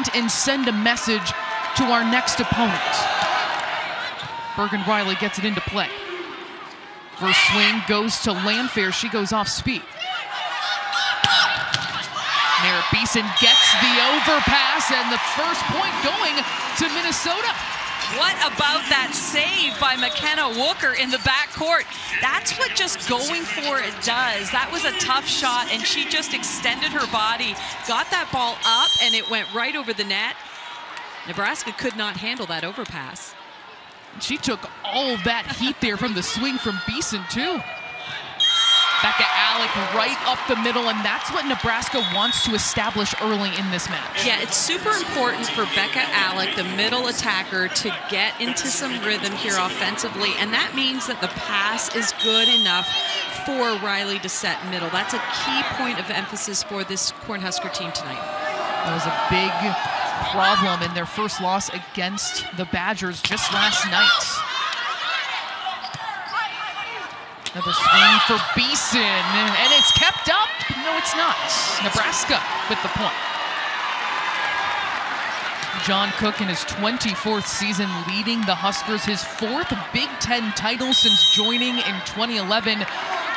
moment and send a message to our next opponent. Bergen Reilly gets it into play. First swing goes to Landfair. She goes off speed. Merritt Beason gets the overpass and the first point going to Minnesota. What about that save by McKenna Wucherer in the backcourt? That's what just going for it does. That was a tough shot, and she just extended her body, got that ball up, and it went right over the net. Nebraska could not handle that overpass. She took all that heat there from the swing from Beason, too. Bekka Allick right up the middle, and that's what Nebraska wants to establish early in this match. Yeah, it's super important for Bekka Allick, the middle attacker, to get into some rhythm here offensively, and that means that the pass is good enough for Reilly to set middle. That's a key point of emphasis for this Cornhusker team tonight. That was a big problem in their first loss against the Badgers just last night. Another swing for Beason, and it's kept up. No, it's not. Nebraska with the point. John Cook in his 24th season leading the Huskers, his fourth Big Ten title since joining in 2011,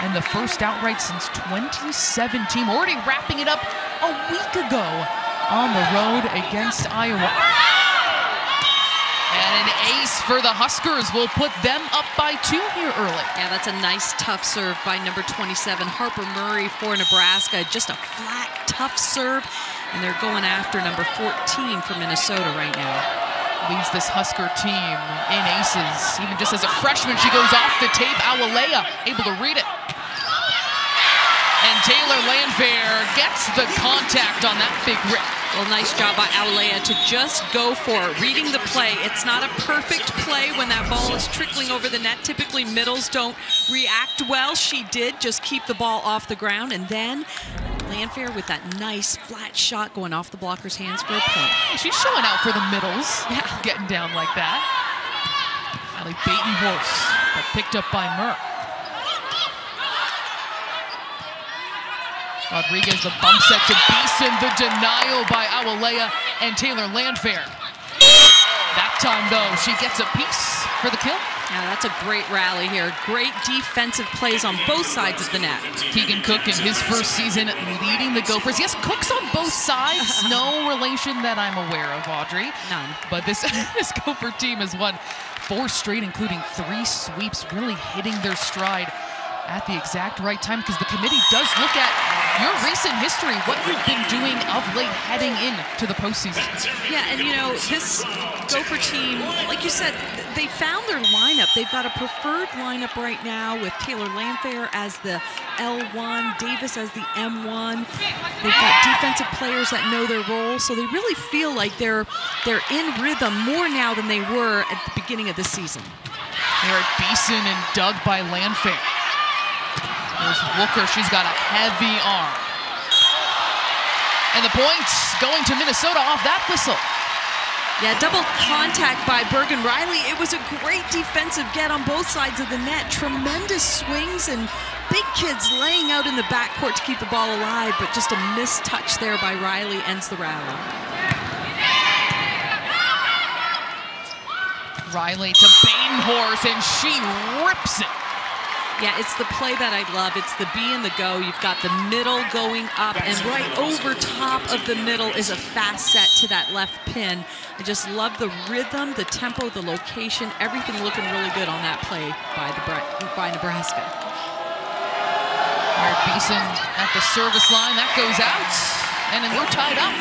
and the first outright since 2017. Already wrapping it up a week ago on the road against Iowa. And an ace for the Huskers will put them up by two here early. Yeah, that's a nice tough serve by number 27, Harper Murray for Nebraska. Just a flat, tough serve, and they're going after number 14 for Minnesota right now. Leads this Husker team in aces. Even just as a freshman, she goes off the tape. Awoleye able to read it. And Taylor Landfair gets the contact on that big rip. Well, nice job by Awoleye to just go for it, reading the play. It's not a perfect play when that ball is trickling over the net. Typically, middles don't react well. She did just keep the ball off the ground, and then Landfair with that nice flat shot going off the blocker's hands for a point. She's showing out for the middles, Yeah. getting down like that. Ally Batenhorst, but picked up by Merck. Rodriguez, the bump set to Beason, the denial by Awoleye and Taylor Landfair. That time, though, she gets a piece for the kill. Yeah, that's a great rally here. Great defensive plays on both sides of the net. Keegan Cook in his first season leading the Gophers. Yes, Cook's on both sides. No relation that I'm aware of, Audrey. None. But this, this Gopher team has won four straight, including three sweeps, really hitting their stride at the exact right time because the committee does look at your recent history, what you've been doing of late heading into the postseason. Yeah, and you know, this Gopher team, like you said, they found their lineup. They've got a preferred lineup right now with Taylor Landfair as the L1, Davis as the M1. They've got defensive players that know their role, so they really feel like they're they're in rhythm more now than they were at the beginning of the season. Merritt Beason and dug by Landfair. There's Wucherer. She's got a heavy arm. And the points going to Minnesota off that whistle. Yeah, double contact by Bergen Reilly. It was a great defensive get on both sides of the net. Tremendous swings and big kids laying out in the backcourt to keep the ball alive, but just a missed touch there by Reilly ends the rally. Reilly to Batenhorst, and she rips it. Yeah, it's the play that I love. It's the B and the go. You've got the middle going up, and right over top of the middle is a fast set to that left pin. I just love the rhythm, the tempo, the location, everything looking really good on that play by the by Nebraska. Merritt Beason at the service line. That goes out. And then we're tied up.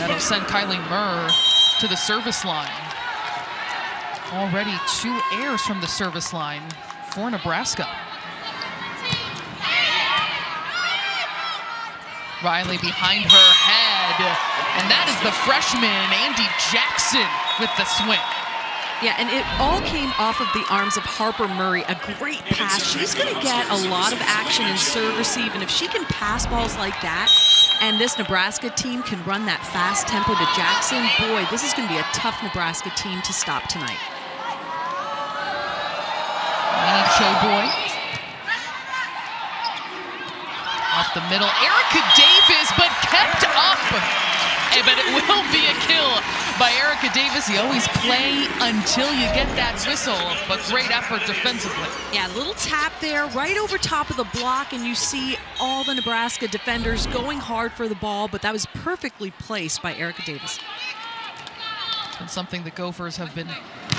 That'll send Kylie Murr to the service line. Already two airs from the service line for Nebraska. Reilly behind her head. And that is the freshman, Andi Jackson, with the swing. Yeah, and it all came off of the arms of Harper Murray. A great pass. She's going to get a lot of action in serve receive, and if she can pass balls like that, and this Nebraska team can run that fast tempo to Jackson, boy, this is going to be a tough Nebraska team to stop tonight. Laney Choboy. Off the middle, Erica Davis, but kept up. But it will be a kill by Erica Davis. You always play until you get that whistle, but great effort defensively. Yeah, little tap there, right over top of the block, and you see all the Nebraska defenders going hard for the ball, but that was perfectly placed by Erica Davis. And something the Gophers have been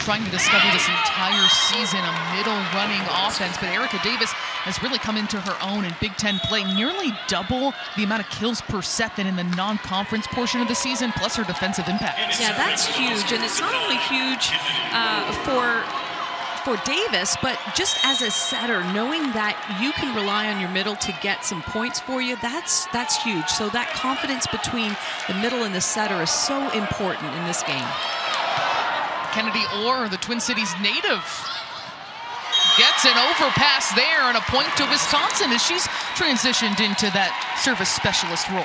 trying to discover this entire season, a middle running offense. But Erica Davis has really come into her own in Big Ten play, nearly double the amount of kills per set than in the non-conference portion of the season, plus her defensive impact. Yeah, that's huge. And it's not only huge uh, for for Davis, but just as a setter, knowing that you can rely on your middle to get some points for you, that's that's huge. So that confidence between the middle and the setter is so important in this game. Kennedy Orr, the Twin Cities native, gets an overpass there and a point to Wisconsin as she's transitioned into that service specialist role.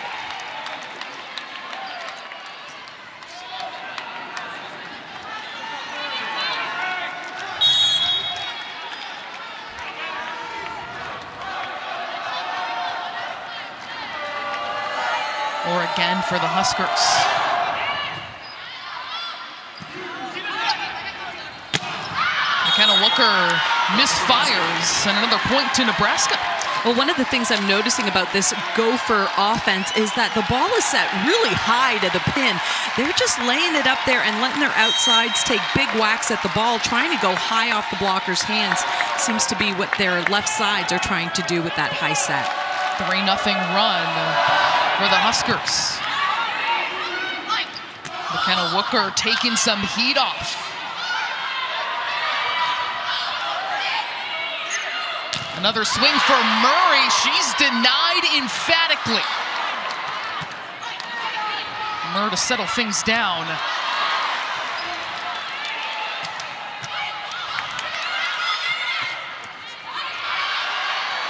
Orr again for the Huskers. Wucherer misfires and another point to Nebraska. Well, one of the things I'm noticing about this Gopher offense is that the ball is set really high to the pin. They're just laying it up there and letting their outsides take big whacks at the ball, trying to go high off the blocker's hands. Seems to be what their left sides are trying to do with that high set. 3 nothing run for the Huskers. McKenna Wucherer taking some heat off. Another swing for Murray. She's denied emphatically. Murray to settle things down.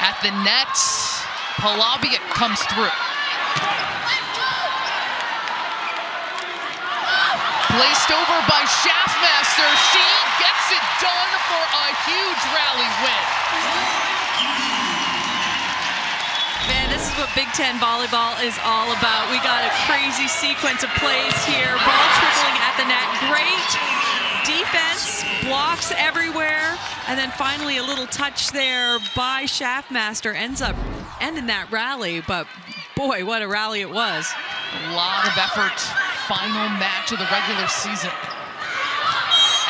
At the net, Palabiyik comes through. Placed over by Shaffmaster. She gets it done for a huge rally win. Man, this is what Big Ten volleyball is all about. We got a crazy sequence of plays here. Ball trickling at the net. Great defense, blocks everywhere. And then finally a little touch there by Shaffmaster. Ends up ending that rally, but boy, what a rally it was. A lot of effort. Final match of the regular season.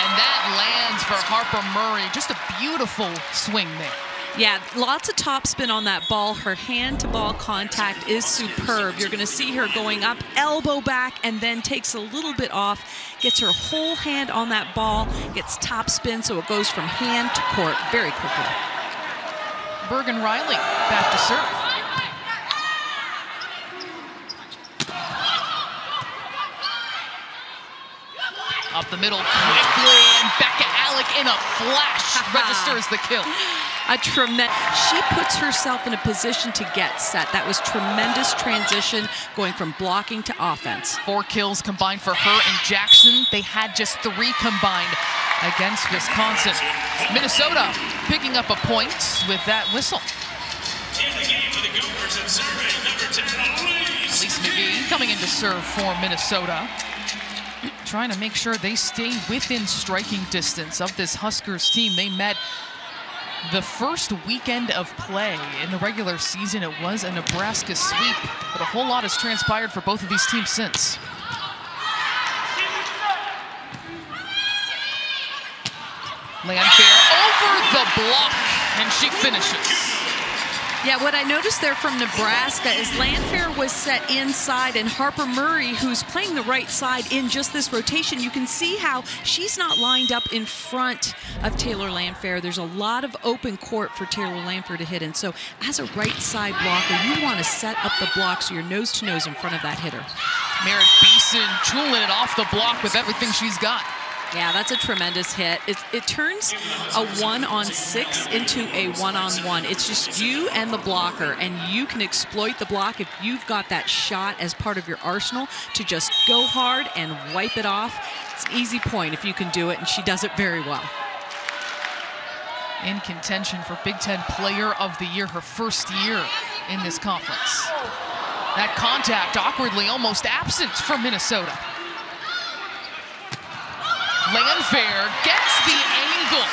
And that lands for Harper Murray. Just a beautiful swing there. Yeah, lots of topspin on that ball. Her hand-to-ball contact is superb. You're going to see her going up, elbow back, and then takes a little bit off, gets her whole hand on that ball, gets topspin, so it goes from hand to court very quickly. Bergen Riley back to serve. Up the middle quickly, and Bekka Allick in a flash registers the kill. A tremendous. She puts herself in a position to get set. That was tremendous transition going from blocking to offense. Four kills combined for her and Jackson. They had just three combined against Wisconsin. Minnesota picking up a point with that whistle. Elise McGhee coming in to serve for Minnesota trying to make sure they stay within striking distance of this Huskers team. They met the first weekend of play in the regular season. It was a Nebraska sweep, but a whole lot has transpired for both of these teams since. Landfair over the block, and she finishes. Yeah, what I noticed there from Nebraska is Landfair was set inside, and Harper Murray, who's playing the right side in just this rotation, you can see how she's not lined up in front of Taylor Landfair. There's a lot of open court for Taylor Landfair to hit in. So as a right side blocker, you want to set up the block so you're nose to nose in front of that hitter. Merritt Beason chewing it off the block with everything she's got. Yeah, that's a tremendous hit. It, it turns a one on six into a one on one. It's just you and the blocker, and you can exploit the block if you've got that shot as part of your arsenal to just go hard and wipe it off. It's an easy point if you can do it, and she does it very well. In contention for Big Ten Player of the Year, her first year in this conference. That contact awkwardly almost absent from Minnesota. Landfair gets the angle.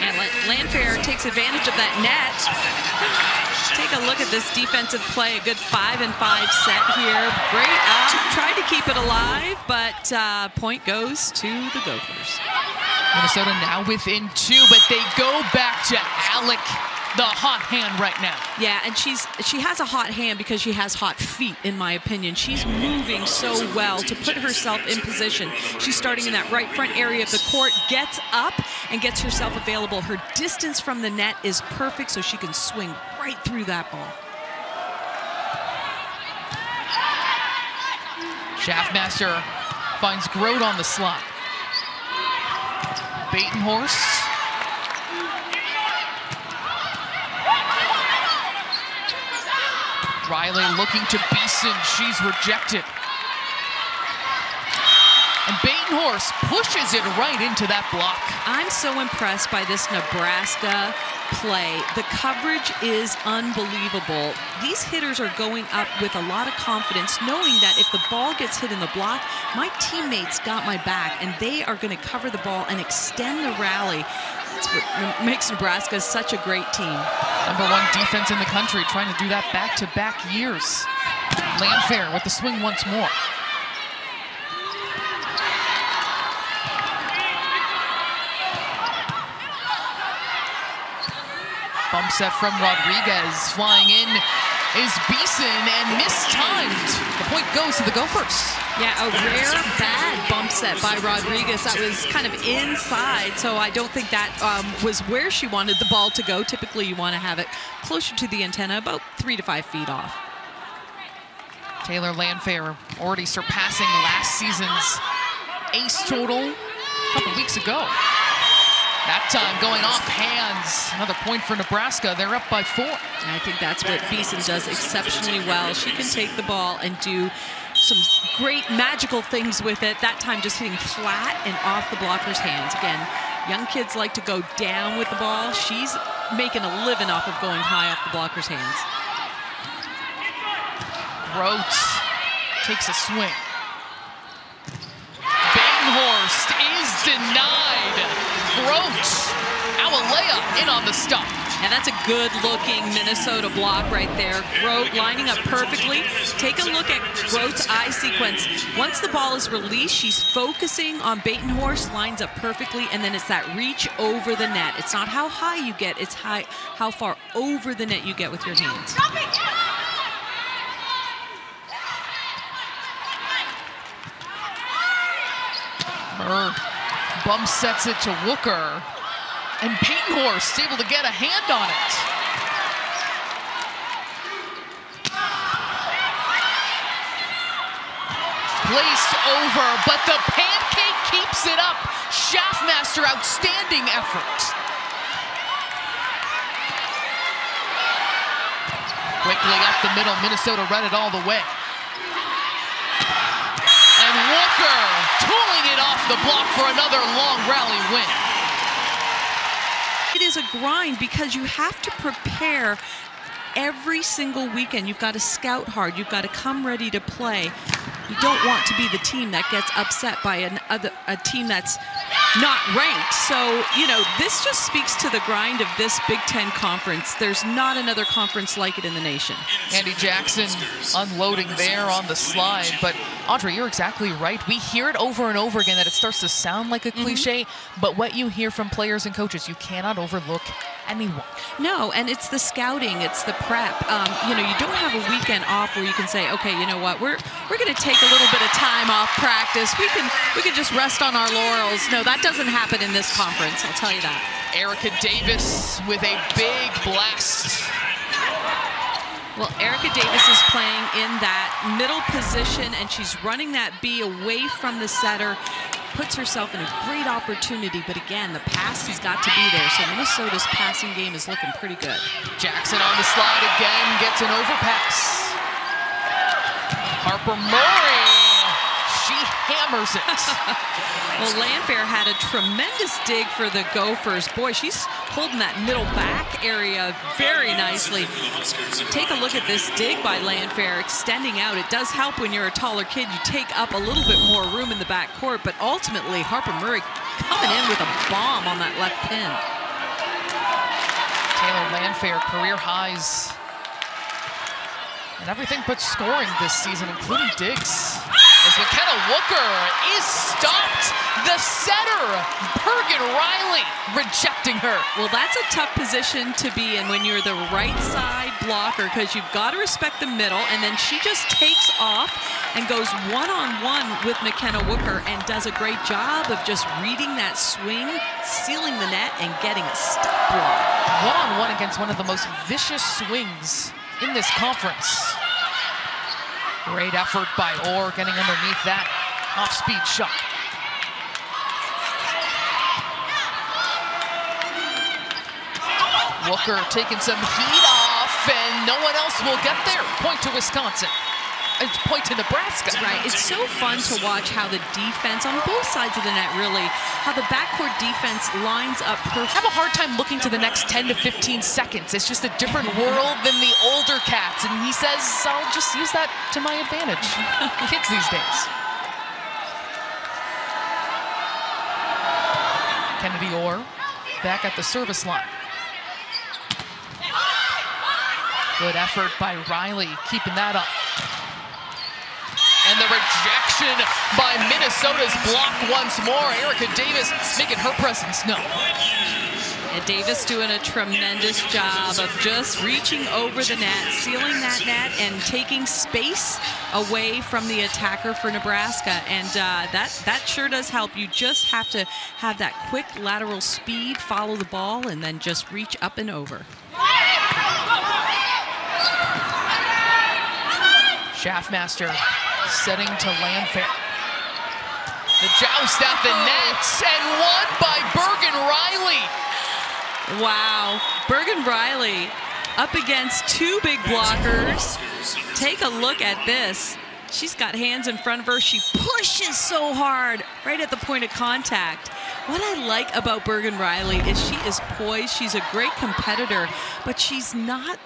And Landfair takes advantage of that net. Take a look at this defensive play. A good five and five set here. Great up. Tried to keep it alive, but uh, point goes to the Gophers. Minnesota now within two, but they go back to Allick the hot hand right now. Yeah, and she's she has a hot hand because she has hot feet, in my opinion. She's moving so well to put herself in position. She's starting in that right front area of the court, gets up and gets herself available. Her distance from the net is perfect, so she can swing right through that ball. Shaffmaster finds Grote on the slot. Batenhorst Reilly looking to Beason. She's rejected. And Batenhorst pushes it right into that block. I'm so impressed by this Nebraska play. The coverage is unbelievable. These hitters are going up with a lot of confidence, knowing that if the ball gets hit in the block, my teammates got my back, and they are going to cover the ball and extend the rally. That's what makes Nebraska such a great team. Number one defense in the country, trying to do that back-to-back -back years. Landfair with the swing once more. Bump set from Rodriguez. Flying in is Beason and mistimed. The point goes to the Gophers. Yeah, a rare bad bump set by Rodriguez. That was kind of inside, so I don't think that um, was where she wanted the ball to go. Typically, you want to have it closer to the antenna, about three to five feet off. Taylor Landfair already surpassing last season's ace total a couple weeks ago. That time going off hands. Another point for Nebraska. They're up by four. I think that's what Beason does exceptionally well. She can take the ball and do some great magical things with it. That time just hitting flat and off the blocker's hands. Again, young kids like to go down with the ball. She's making a living off of going high off the blocker's hands. Grote takes a swing. Batenhorst is denied. Grote, Awoleye in on the stop. And that's a good-looking Minnesota block right there. Grote lining up perfectly. Take a look at Grote's eye sequence. Once the ball is released, she's focusing on Batenhorst, lines up perfectly, and then it's that reach over the net. It's not how high you get, it's high, how far over the net you get with your hands. Murr bump sets it to Wucherer. And Batenhorst able to get a hand on it. Placed over, but the pancake keeps it up. Shaffmaster, outstanding effort. Quickly up the middle, Minnesota read it all the way. And Wucherer tooling it off the block for another long rally win it is a grind because you have to prepare every single weekend. You've got to scout hard. You've got to come ready to play. You don't want to be the team that gets upset by an other, a team that's not ranked. So, you know, this just speaks to the grind of this Big Ten conference. There's not another conference like it in the nation. Andi Jackson unloading there on the slide. But, Audrey, you're exactly right. We hear it over and over again that it starts to sound like a mm-hmm. cliche, mm -hmm. but what you hear from players and coaches, you cannot overlook anyone. No, and it's the scouting, it's the prep. Um, you know, you don't have a weekend off where you can say, okay, you know what, we're we're going to take a little bit of time off practice. We can we can just rest on our laurels. No, that doesn't happen in this conference. I'll tell you that. Erica Davis with a big blast. Well, Erica Davis is playing in that middle position, and she's running that B away from the setter puts herself in a great opportunity, but again, the pass has got to be there. So Minnesota's passing game is looking pretty good. Jackson on the slide again, gets an overpass. Harper Murray, hammers it. well, Landfair had a tremendous dig for the Gophers. Boy, she's holding that middle back area very nicely. Take a look at this dig by Landfair, extending out. It does help when you're a taller kid. You take up a little bit more room in the back court, but ultimately, Harper Murray coming in with a bomb on that left pin. Taylor Landfair, career highs and everything but scoring this season, including digs. As McKenna Wucherer is stopped. The setter, Bergen Reilly, rejecting her. Well, that's a tough position to be in when you're the right side blocker because you've got to respect the middle. And then she just takes off and goes one-on-one -on -one with McKenna Wucherer and does a great job of just reading that swing, sealing the net, and getting a step block. One-on-one -on -one against one of the most vicious swings in this conference. Great effort by Orr getting underneath that off-speed shot. Wucherer taking some heat off, and no one else will get there. Point to Wisconsin it's point to Nebraska. Right. It's so fun to watch how the defense on both sides of the net really, how the backcourt defense lines up perfect. I have a hard time looking to the next 10 to 15 seconds. It's just a different world than the older cats. And he says, I'll just use that to my advantage. Kids these days. Kennedy Orr back at the service line. Good effort by Reilly, keeping that up. And the rejection by Minnesota's block once more. Erica Davis making her presence known. And Davis doing a tremendous job of just reaching over the net, sealing that net, and taking space away from the attacker for Nebraska. And uh, that, that sure does help. You just have to have that quick lateral speed, follow the ball, and then just reach up and over. Shaffmaster setting to Landfair. The joust at the net and won by Bergen Reilly. Wow, Bergen Reilly up against two big blockers. Take a look at this. She's got hands in front of her. She pushes so hard right at the point of contact. What I like about Bergen Reilly is she is poised. She's a great competitor, but she's not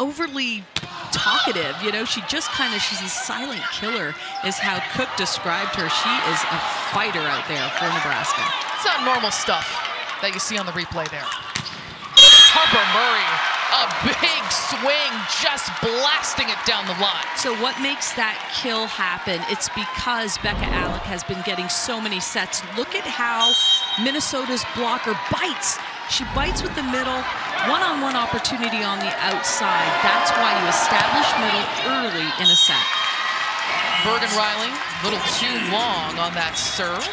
overly talkative. You know, she just kind of, she's a silent killer, is how Cook described her. She is a fighter out there for Nebraska. It's not normal stuff that you see on the replay there. Harper Murray, a big swing, just blasting it down the line. So what makes that kill happen? It's because Bekka Allick has been getting so many sets. Look at how Minnesota's blocker bites she bites with the middle, one-on-one -on -one opportunity on the outside. That's why you establish middle early in a set. Bergen Reilly, a little too long on that serve.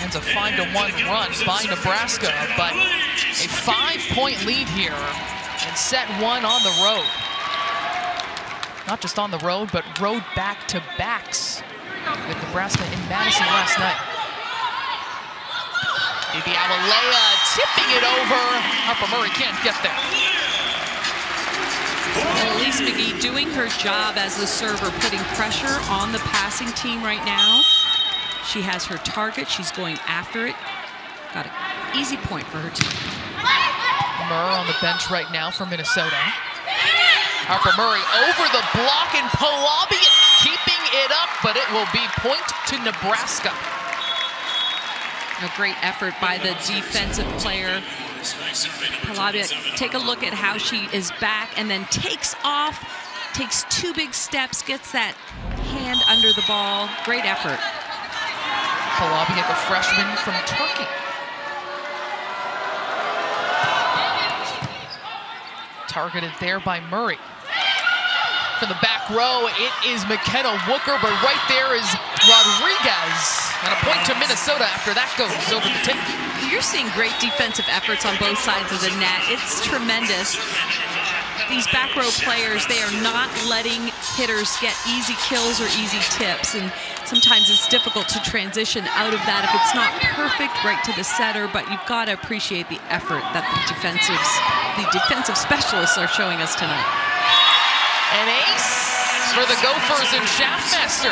Ends a five to one run by Nebraska, but a five-point lead here in set one on the road. Not just on the road, but road back-to-backs with Nebraska in Madison last night. Phoebe Awoleye tipping it over. Harper Murray can't get there. Elise McGhee doing her job as the server, putting pressure on the passing team right now. She has her target. She's going after it. Got an easy point for her team. Murr on the bench right now for Minnesota. Harper Murray over the block and Palabiyik keeping it up, but it will be point to Nebraska. A great effort by the defensive player. Palabiyik, take a look at how she is back and then takes off, takes two big steps, gets that hand under the ball. Great effort. Palabiyik, the freshman from Turkey. Targeted there by Murray. From the back row, it is McKenna Wucherer, but right there is Rodriguez. And a point to Minnesota after that goes over the tape. You're seeing great defensive efforts on both sides of the net. It's tremendous. These back row players, they are not letting hitters get easy kills or easy tips. And sometimes it's difficult to transition out of that if it's not perfect right to the setter, but you've got to appreciate the effort that the defensives, the defensive specialists are showing us tonight. An ace for the Gophers and Shaffmaster.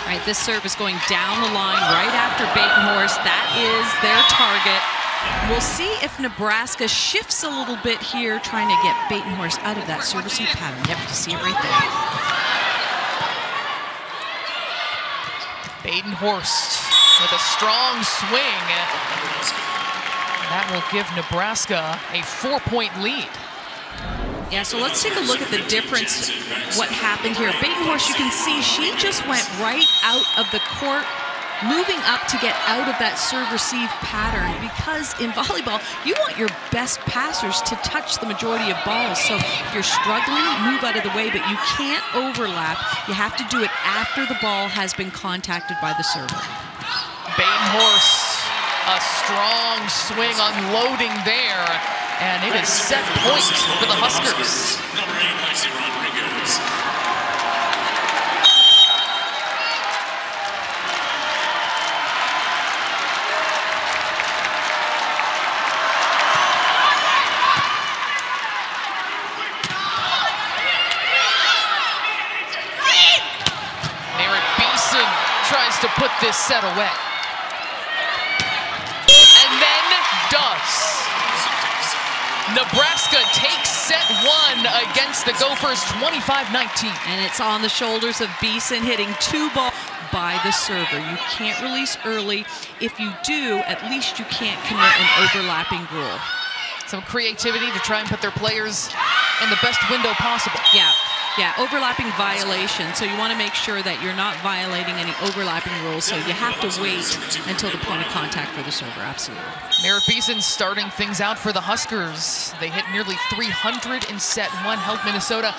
All right, this serve is going down the line right after Batenhorst. That is their target. We'll see if Nebraska shifts a little bit here, trying to get Batenhorst out of that servicing pattern. Yep, you see it right there. Batenhorst with a strong swing that will give Nebraska a four-point lead. Yeah, so let's take a look at the difference, what happened here. Batenhorst, you can see she just went right out of the court moving up to get out of that serve receive pattern because in volleyball you want your best passers to touch the majority of balls so if you're struggling move out of the way but you can't overlap you have to do it after the ball has been contacted by the server Batenhorst a strong swing unloading there and it is set point for the Huskers Merritt Beason tries to put this set away. Nebraska takes set one against the Gophers 25-19. And it's on the shoulders of Beason hitting two balls by the server. You can't release early. If you do, at least you can't commit an overlapping rule. Some creativity to try and put their players in the best window possible. Yeah. Yeah, overlapping violation. So you want to make sure that you're not violating any overlapping rules. So you have to wait until the point of contact for the server. Absolutely. Merritt Beason starting things out for the Huskers. They hit nearly 300 in set one, helped Minnesota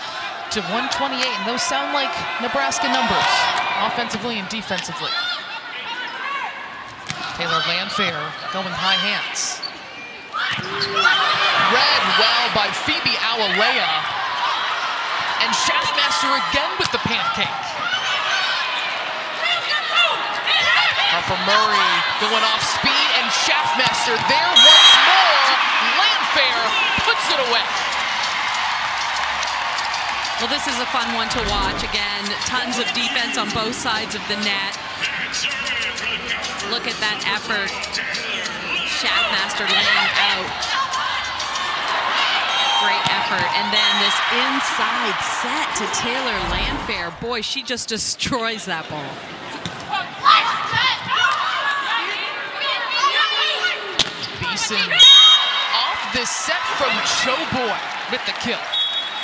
to 128. And those sound like Nebraska numbers, offensively and defensively. Taylor Landfair going high hands. Read well by Phoebe Awoleye. And Shaffmaster again with the pancake. Harper Murray going off speed, and Shaffmaster there once more. Landfair puts it away. Well, this is a fun one to watch. Again, tons of defense on both sides of the net. Look at that effort. Shaffmaster laying out great effort. And then this inside set to Taylor Landfair. Boy, she just destroys that ball. Beason off this set from Choboy with the kill.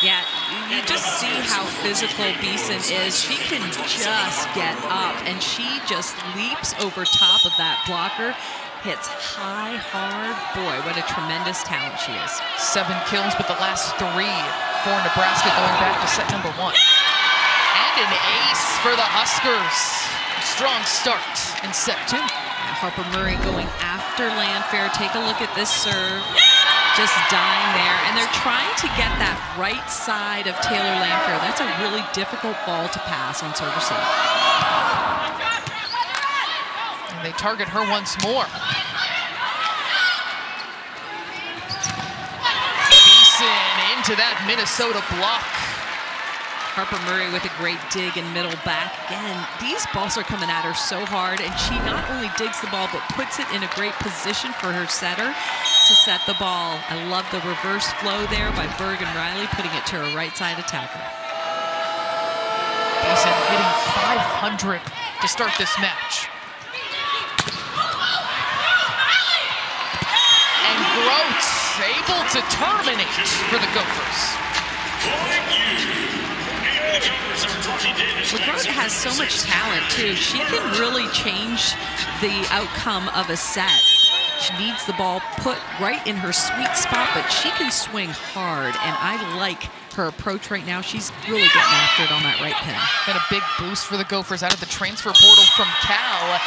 Yeah, you just see how physical Beason is. She can just get up, and she just leaps over top of that blocker hits high, hard. Boy, what a tremendous talent she is. Seven kills, but the last three for Nebraska going back to set number one. And an ace for the Huskers. Strong start in set two. Harper Murray going after Landfair. Take a look at this serve. Just dying there. And they're trying to get that right side of Taylor Landfair. That's a really difficult ball to pass on serve receive. And they target her once more. Beason into that Minnesota block. Harper Murray with a great dig in middle back. Again, these balls are coming at her so hard, and she not only digs the ball, but puts it in a great position for her setter to set the ball. I love the reverse flow there by Bergen Reilly, putting it to her right side attacker. Beason hitting 500 to start this match. Able to terminate for the Gophers. LaGrotte has so much talent, too. She can really change the outcome of a set. She needs the ball put right in her sweet spot, but she can swing hard, and I like her approach right now. She's really getting after it on that right pin. And a big boost for the Gophers out of the transfer portal from Cal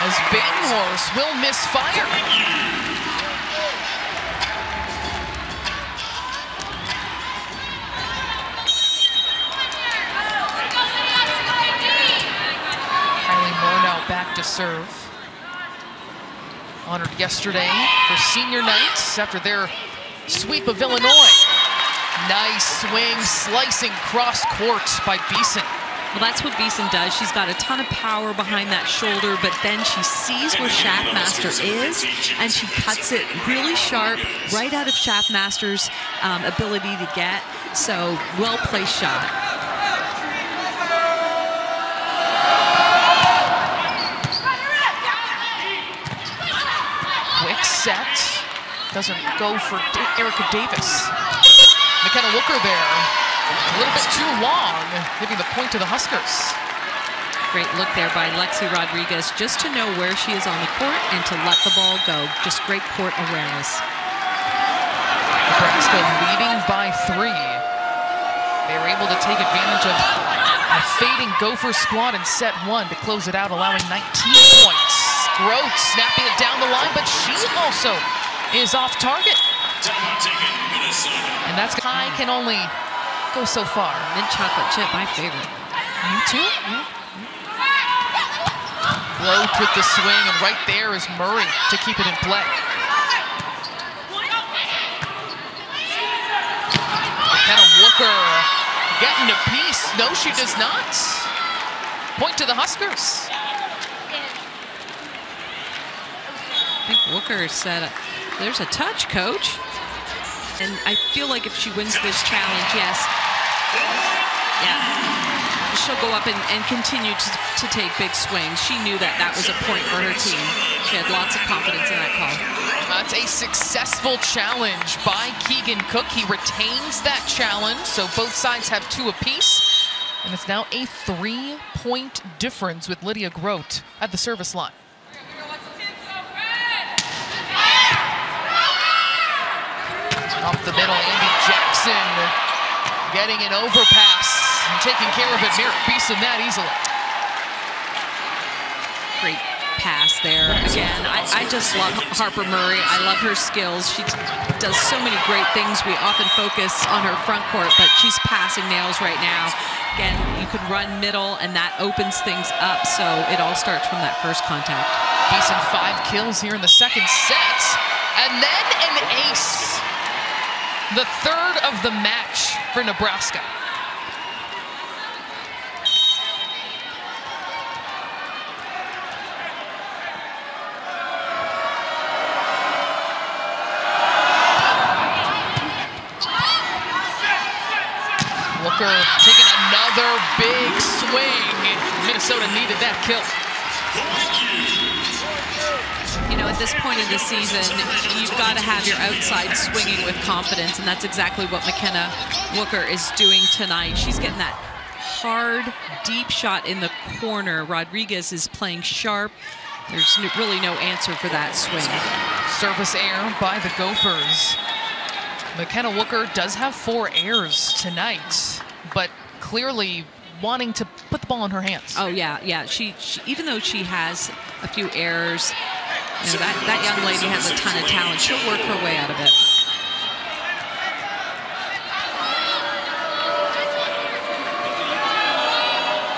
as Batenhorst will miss fire. Serve. Honored yesterday for senior night after their sweep of Illinois. Nice swing, slicing cross court by Beason. Well, that's what Beason does. She's got a ton of power behind that shoulder, but then she sees where Shaffmaster is, and she cuts it really sharp, right out of Shaffmaster's um, ability to get. So, well placed shot. Quick set. Doesn't go for Erica Davis. McKenna Wucherer there. A little bit too long, giving the point to the Huskers. Great look there by Lexi Rodriguez just to know where she is on the court and to let the ball go. Just great court awareness. Nebraska leading by three. They were able to take advantage of a fading Gopher squad in set one to close it out, allowing 19 points. Grote snapping it down the line, but she also is off target. And that's high can only go so far. Mint chocolate chip, my favorite. You too? Yeah. Grote with the swing, and right there is Murray to keep it in play. Kenna Wucherer getting a piece. No, she does not. Point to the Huskers. I think Wucherer said, there's a touch, coach. And I feel like if she wins this challenge, yes, yeah, she'll go up and, and continue to, to take big swings. She knew that that was a point for her team. She had lots of confidence in that call. That's a successful challenge by Keegan Cook. He retains that challenge, so both sides have two apiece. And it's now a three-point difference with Lydia Grote at the service line. Off the middle, Andi Jackson getting an overpass and taking care of it. Merritt Beason that easily. Great pass there. Again, I, I, just love Harper Murray. I love her skills. She does so many great things. We often focus on her front court, but she's passing nails right now. Again, you can run middle, and that opens things up, so it all starts from that first contact. Beason five kills here in the second set. And then an ace the third of the match for Nebraska. Wucherer taking another big swing. Minnesota needed that kill you know, at this point in the season, you've got to have your outside swinging with confidence, and that's exactly what McKenna Wucherer is doing tonight. She's getting that hard, deep shot in the corner. Rodriguez is playing sharp. There's really no answer for that swing. Service air by the Gophers. McKenna Wucherer does have four airs tonight, but clearly wanting to put the ball in her hands. Oh yeah, yeah. She, she even though she has a few errors, you know, that, that young lady has a ton of talent. She'll work her way out of it.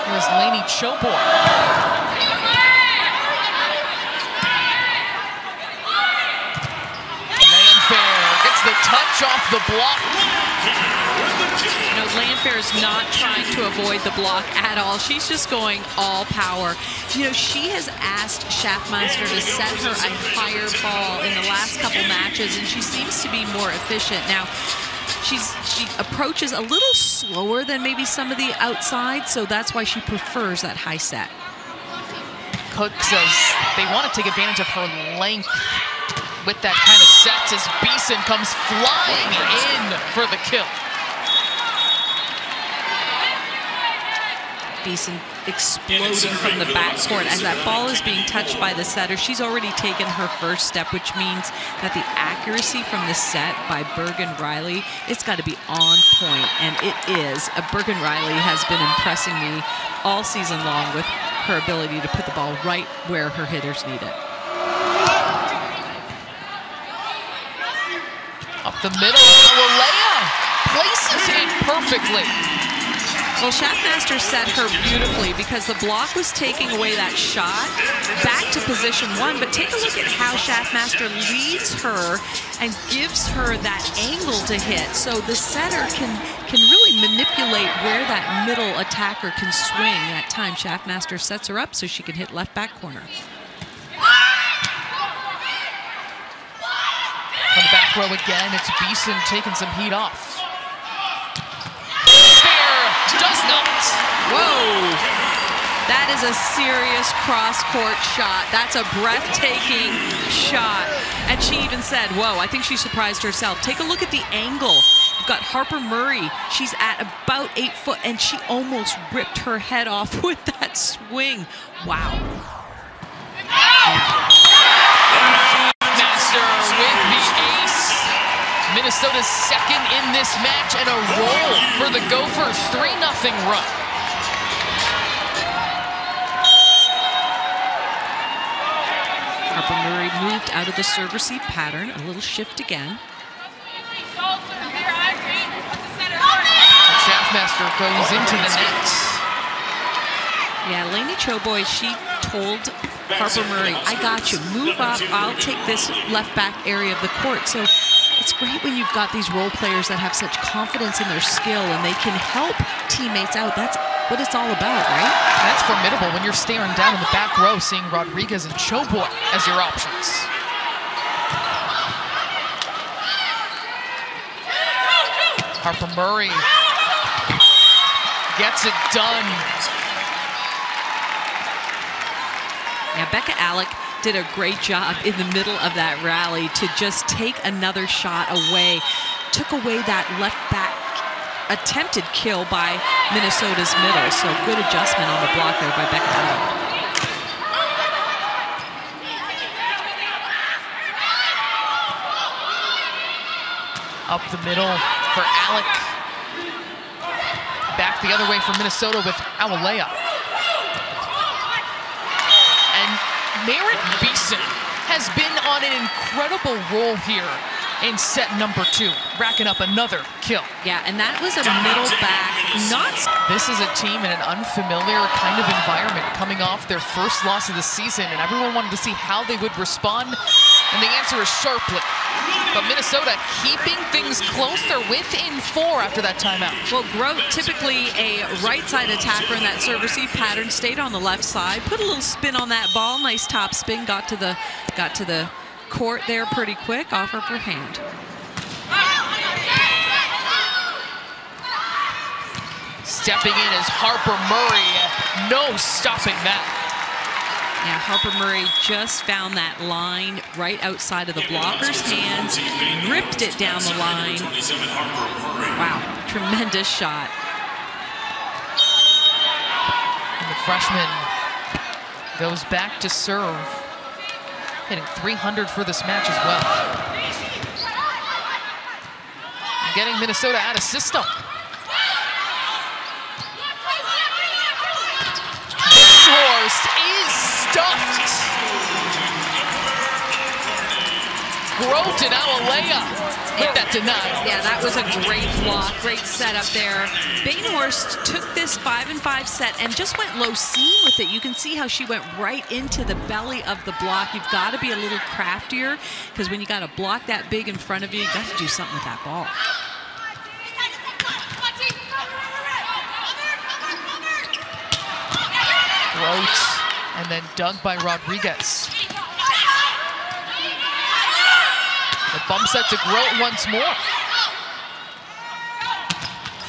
Here's Laney Choboy. Landfair gets the touch off the block. You know, Landfair is not trying to avoid the block at all. She's just going all power. You know, she has asked Shaffmaster to set her a higher ball in the last couple matches, and she seems to be more efficient. Now, she's she approaches a little slower than maybe some of the outside, so that's why she prefers that high set. Cook says they want to take advantage of her length with that kind of set as Beason comes flying in for the kill. Beason exploding from the backcourt as that ball is being touched by the setter. She's already taken her first step, which means that the accuracy from the set by Bergen Reilly, it's got to be on point, and it is. Uh, Bergen Reilly has been impressing me all season long with her ability to put the ball right where her hitters need it. Up the middle, Galilea places it perfectly. Well, Shaffmaster set her beautifully because the block was taking away that shot back to position one. But take a look at how Shaffmaster leads her and gives her that angle to hit. So the setter can can really manipulate where that middle attacker can swing. That time, Shaffmaster sets her up so she can hit left back corner. On the back row again, it's Beason taking some heat off. Fair does not. Whoa! That is a serious cross-court shot. That's a breathtaking shot. And she even said, whoa, I think she surprised herself. Take a look at the angle. You've got Harper Murray. She's at about eight foot, and she almost ripped her head off with that swing. Wow. Master with the ace. Minnesota's second in this match and a roll for the Gophers. 3-0 run. Harper Murray moved out of the serve receive pattern. A little shift again. Shaffmaster goes into the net. Yeah, Laney Choboy, she told Harper Murray, I got you. Move up. I'll take this left back area of the court. So it's great when you've got these role players that have such confidence in their skill and they can help teammates out. That's what it's all about, right? That's formidable when you're staring down in the back row seeing Rodriguez and Choboy as your options. Harper Murray gets it done. Yeah, Bekka Allick did a great job in the middle of that rally to just take another shot away. Took away that left back attempted kill by Minnesota's middle. So good adjustment on the block there by Bekka. Up the middle for Allick. Back the other way for Minnesota with Awoleye. And Merritt Beason has been on an incredible roll here in set number two, racking up another kill. Yeah, and that was a middle back, not This is a team in an unfamiliar kind of environment coming off their first loss of the season, and everyone wanted to see how they would respond, and the answer is sharply. But Minnesota keeping things close. They're within four after that timeout. Well, Grote, typically a right side attacker in that serve receive pattern, stayed on the left side, put a little spin on that ball, nice top spin, got to the got to the court there pretty quick, off of her hand. Stepping in is Harper Murray. No stopping that. Yeah, Harper Murray just found that line right outside of the blocker's hands, ripped it down the line. Wow, tremendous shot. And the freshman goes back to serve, hitting 300 for this match as well. Getting Minnesota out of system. Horst is stuffed. Grote and Awoleye with that denied. Yeah, that was a great block, great setup there. Batenhorst took this five and five set and just went low seam with it. You can see how she went right into the belly of the block. You've got to be a little craftier because when you got a block that big in front of you, you got to do something with that ball. Grote and then dug by Rodriguez. The bump set to Grote once more.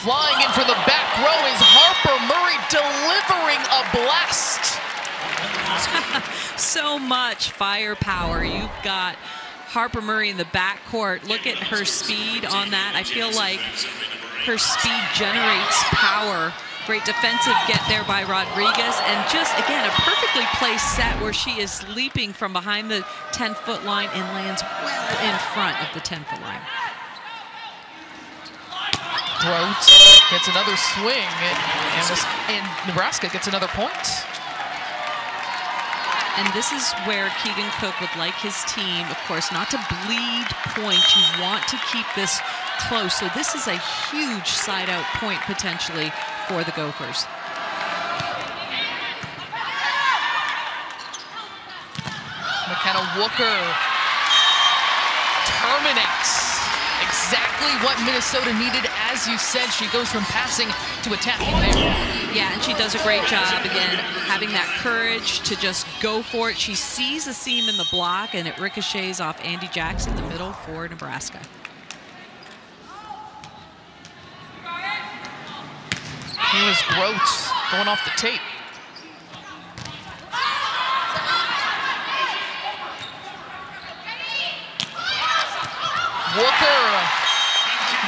Flying in from the back row is Harper Murray delivering a blast. so much firepower. You've got Harper Murray in the backcourt. Look at her speed on that. I feel like her speed generates power. Great defensive get there by Rodriguez. And just, again, a perfectly placed set where she is leaping from behind the 10-foot line and lands well in front of the 10-foot line. Grote gets another swing, and, and Nebraska gets another point. And this is where Keegan Cook would like his team, of course, not to bleed points. You want to keep this close. So this is a huge side out point potentially for the Gophers. McKenna Wucherer terminates exactly what Minnesota needed. As you said, she goes from passing to attacking there. Yeah, and she does a great job, again, having that courage to just go for it. She sees a seam in the block, and it ricochets off Andi Jackson, the middle for Nebraska. Here is Groats going off the tape. Wucherer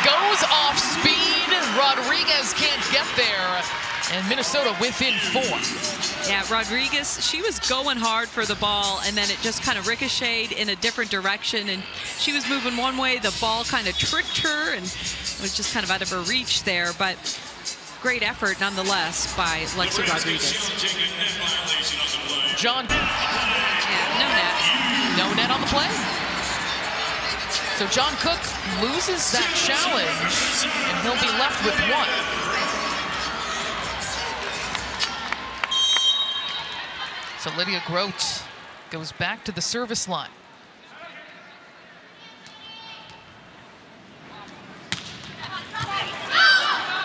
goes off speed. Rodriguez can't get there. And Minnesota within four. Yeah, Rodriguez, she was going hard for the ball, and then it just kind of ricocheted in a different direction. And she was moving one way. The ball kind of tricked her, and was just kind of out of her reach there. But great effort nonetheless by Lexi Rodriguez. John. Yeah, no net. No net on the play. So John Cook loses that challenge, and he'll be left with one. So Lydia Grote goes back to the service line.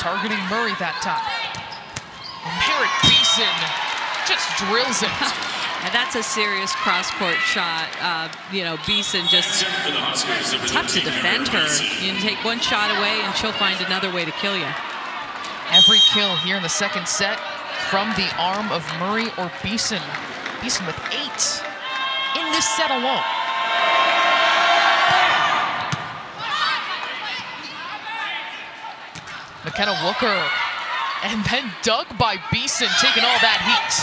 Targeting Murray that time. Merritt Beason just drills it. And that's a serious cross-court shot. Uh, you know, Beason just tough to defend her. You can take one shot away and she'll find another way to kill you. Every kill here in the second set from the arm of Murray or Beason. Beason with eight in this set alone. McKenna Wucherer and then dug by Beason taking all that heat.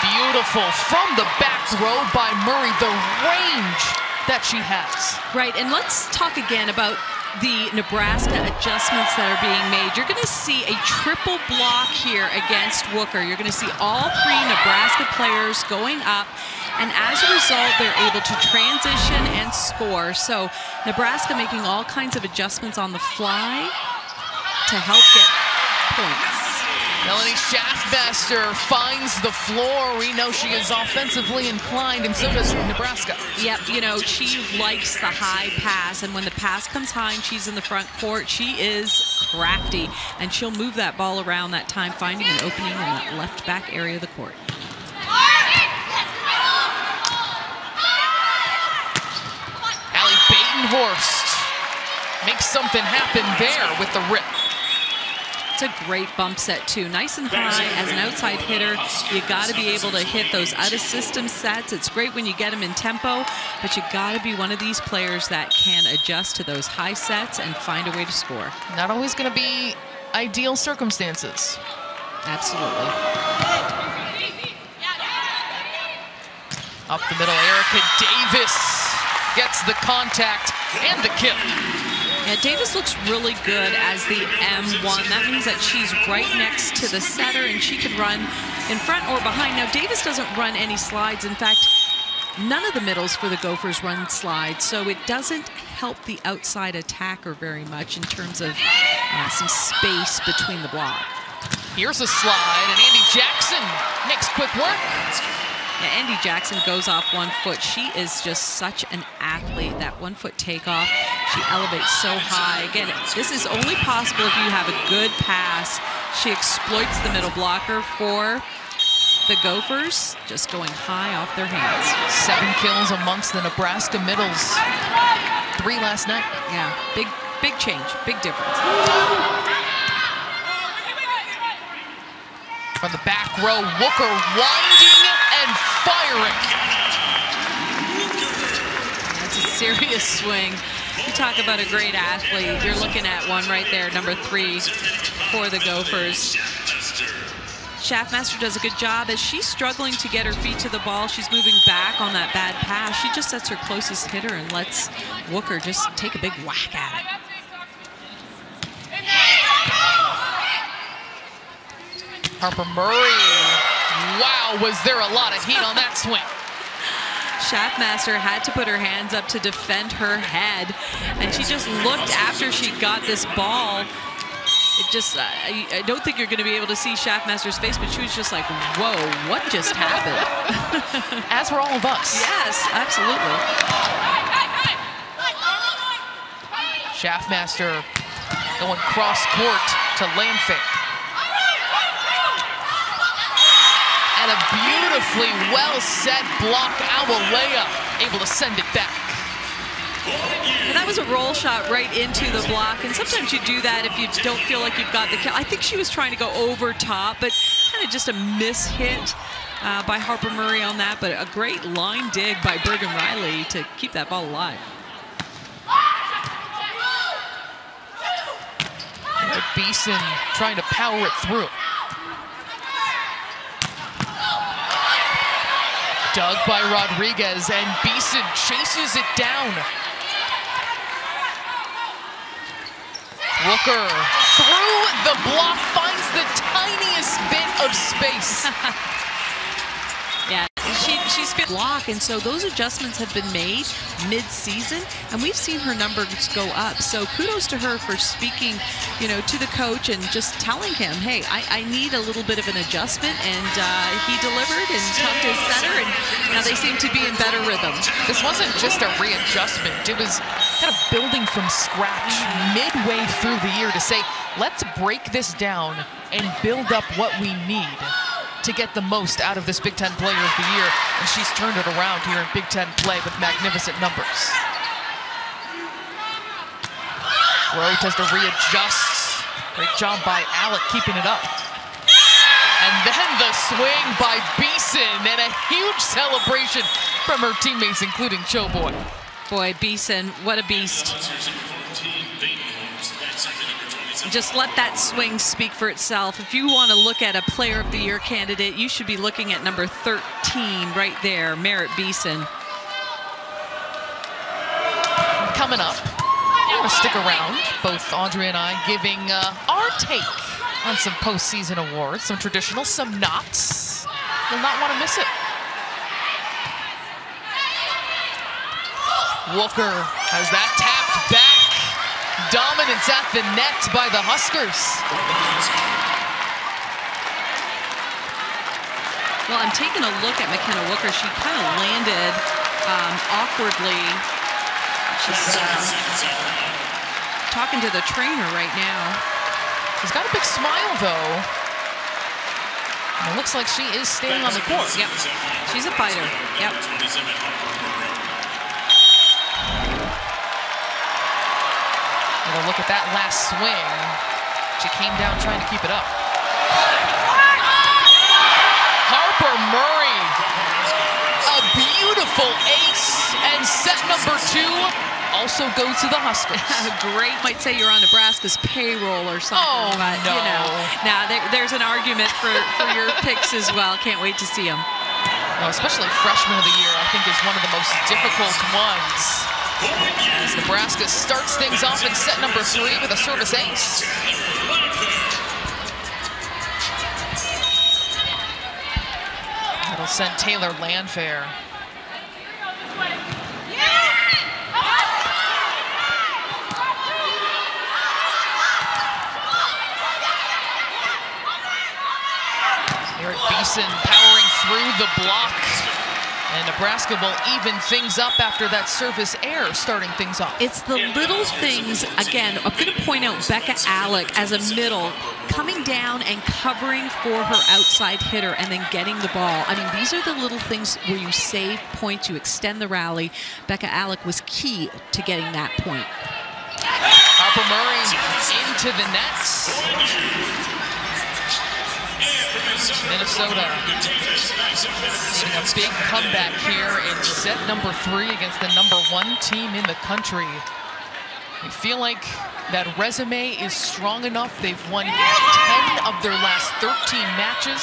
Beautiful from the back row by Murray, the range that she has. Right, and let's talk again about the Nebraska adjustments that are being made. You're going to see a triple block here against Wucherer. You're going to see all three Nebraska players going up, and as a result, they're able to transition and score. So Nebraska making all kinds of adjustments on the fly to help get points. Melanie Shaffmaster finds the floor. We know she is offensively inclined, and so does Nebraska. Yep, you know, she likes the high pass, and when the pass comes high and she's in the front court, she is crafty, and she'll move that ball around that time, finding an opening in that left back area of the court. Ally Batenhorst makes something happen there with the rip. It's a great bump set too. Nice and high as an outside hitter. You got to be able to hit those out of system sets. It's great when you get them in tempo, but you got to be one of these players that can adjust to those high sets and find a way to score. Not always going to be ideal circumstances. Absolutely. Up the middle, Erica Davis gets the contact and the kill. Yeah, Davis looks really good as the M1. That means that she's right next to the setter and she can run in front or behind. Now, Davis doesn't run any slides. In fact, none of the middles for the Gophers run slides, so it doesn't help the outside attacker very much in terms of uh, some space between the block. Here's a slide, and Andi Jackson makes quick work. Yeah, Andi Jackson goes off one foot. She is just such an athlete. That one foot takeoff, she elevates so high. Again, this is only possible if you have a good pass. She exploits the middle blocker for the Gophers, just going high off their hands. Seven kills amongst the Nebraska middles. Three last night. Yeah, big, big change, big difference. From the back row, Wucherer winding and firing. That's a serious swing. Talk about a great athlete. You're looking at one right there, number three for the Gophers. Shaffmaster does a good job as she's struggling to get her feet to the ball. She's moving back on that bad pass. She just sets her closest hitter and lets Wucherer just take a big whack at it. Harper Murray. Wow, was there a lot of heat on that swing. Shaffmaster had to put her hands up to defend her head. And she just looked after she got this ball it just, uh, I, I don't think you're going to be able to see Shaffmaster's face, but she was just like, whoa, what just happened? As for all of us. yes, absolutely. Shaffmaster going cross court to Landfair. And a beautifully well set block. Awoleye able to send it back. And that was a roll shot right into the block. And sometimes you do that if you don't feel like you've got the I think she was trying to go over top, but kind of just a miss hit uh, by Harper Murray on that. But a great line dig by Bergen Reilly to keep that ball alive. Beason trying to power it through. Dug by Rodriguez, and Beason chases it down. Rooker through the block finds the tiniest bit of space. She's been block, and so those adjustments have been made mid-season, and we've seen her numbers go up. So kudos to her for speaking, you know, to the coach and just telling him, hey, I, I need a little bit of an adjustment, and uh, he delivered and talked to his center, and now they seem to be in better rhythm. This wasn't just a readjustment. It was kind of building from scratch midway through the year to say, let's break this down and build up what we need to get the most out of this Big Ten Player of the Year, and she's turned it around here in Big Ten play with magnificent numbers. Rote has to readjust. Great job by Allick keeping it up. And then the swing by Beason and a huge celebration from her teammates, including Choboy. Boy, Beason, what a beast. Just let that swing speak for itself. If you want to look at a player of the year candidate, you should be looking at number 13 right there, Merritt Beason. Coming up, we're going to stick around, both Audrey and I, giving uh, our take on some postseason awards, some traditional, some knots. You'll not want to miss it. Walker has that tapped back. Dominance at the net by the Huskers. Well, I'm taking a look at McKenna Wucherer. She kind of landed um, awkwardly. She's uh, talking to the trainer right now. She's got a big smile, though. And it looks like she is staying on the court. Yep, she's a fighter. Yep. We'll look at that last swing. She came down trying to keep it up. Harper Murray, a beautiful ace, and set number two also goes to the Huskers. Great. Might say you're on Nebraska's payroll or something. Oh, but, no. You know, now there, there's an argument for, for your picks as well. Can't wait to see them. No, especially freshman of the year, I think is one of the most difficult ones. As Nebraska starts things off in set number three with a service ace. That'll send Taylor Landfair. Eric Beason powering through the block. And Nebraska will even things up after that service error, starting things off. It's the little things, again, I'm going to point out Bekka Allick as a middle, coming down and covering for her outside hitter and then getting the ball. I mean, these are the little things where you save points, you extend the rally. Bekka Allick was key to getting that point. Harper Murray into the nets. Minnesota getting a big comeback here in set number three against the number one team in the country. We feel like that resume is strong enough. They've won 10 of their last 13 matches.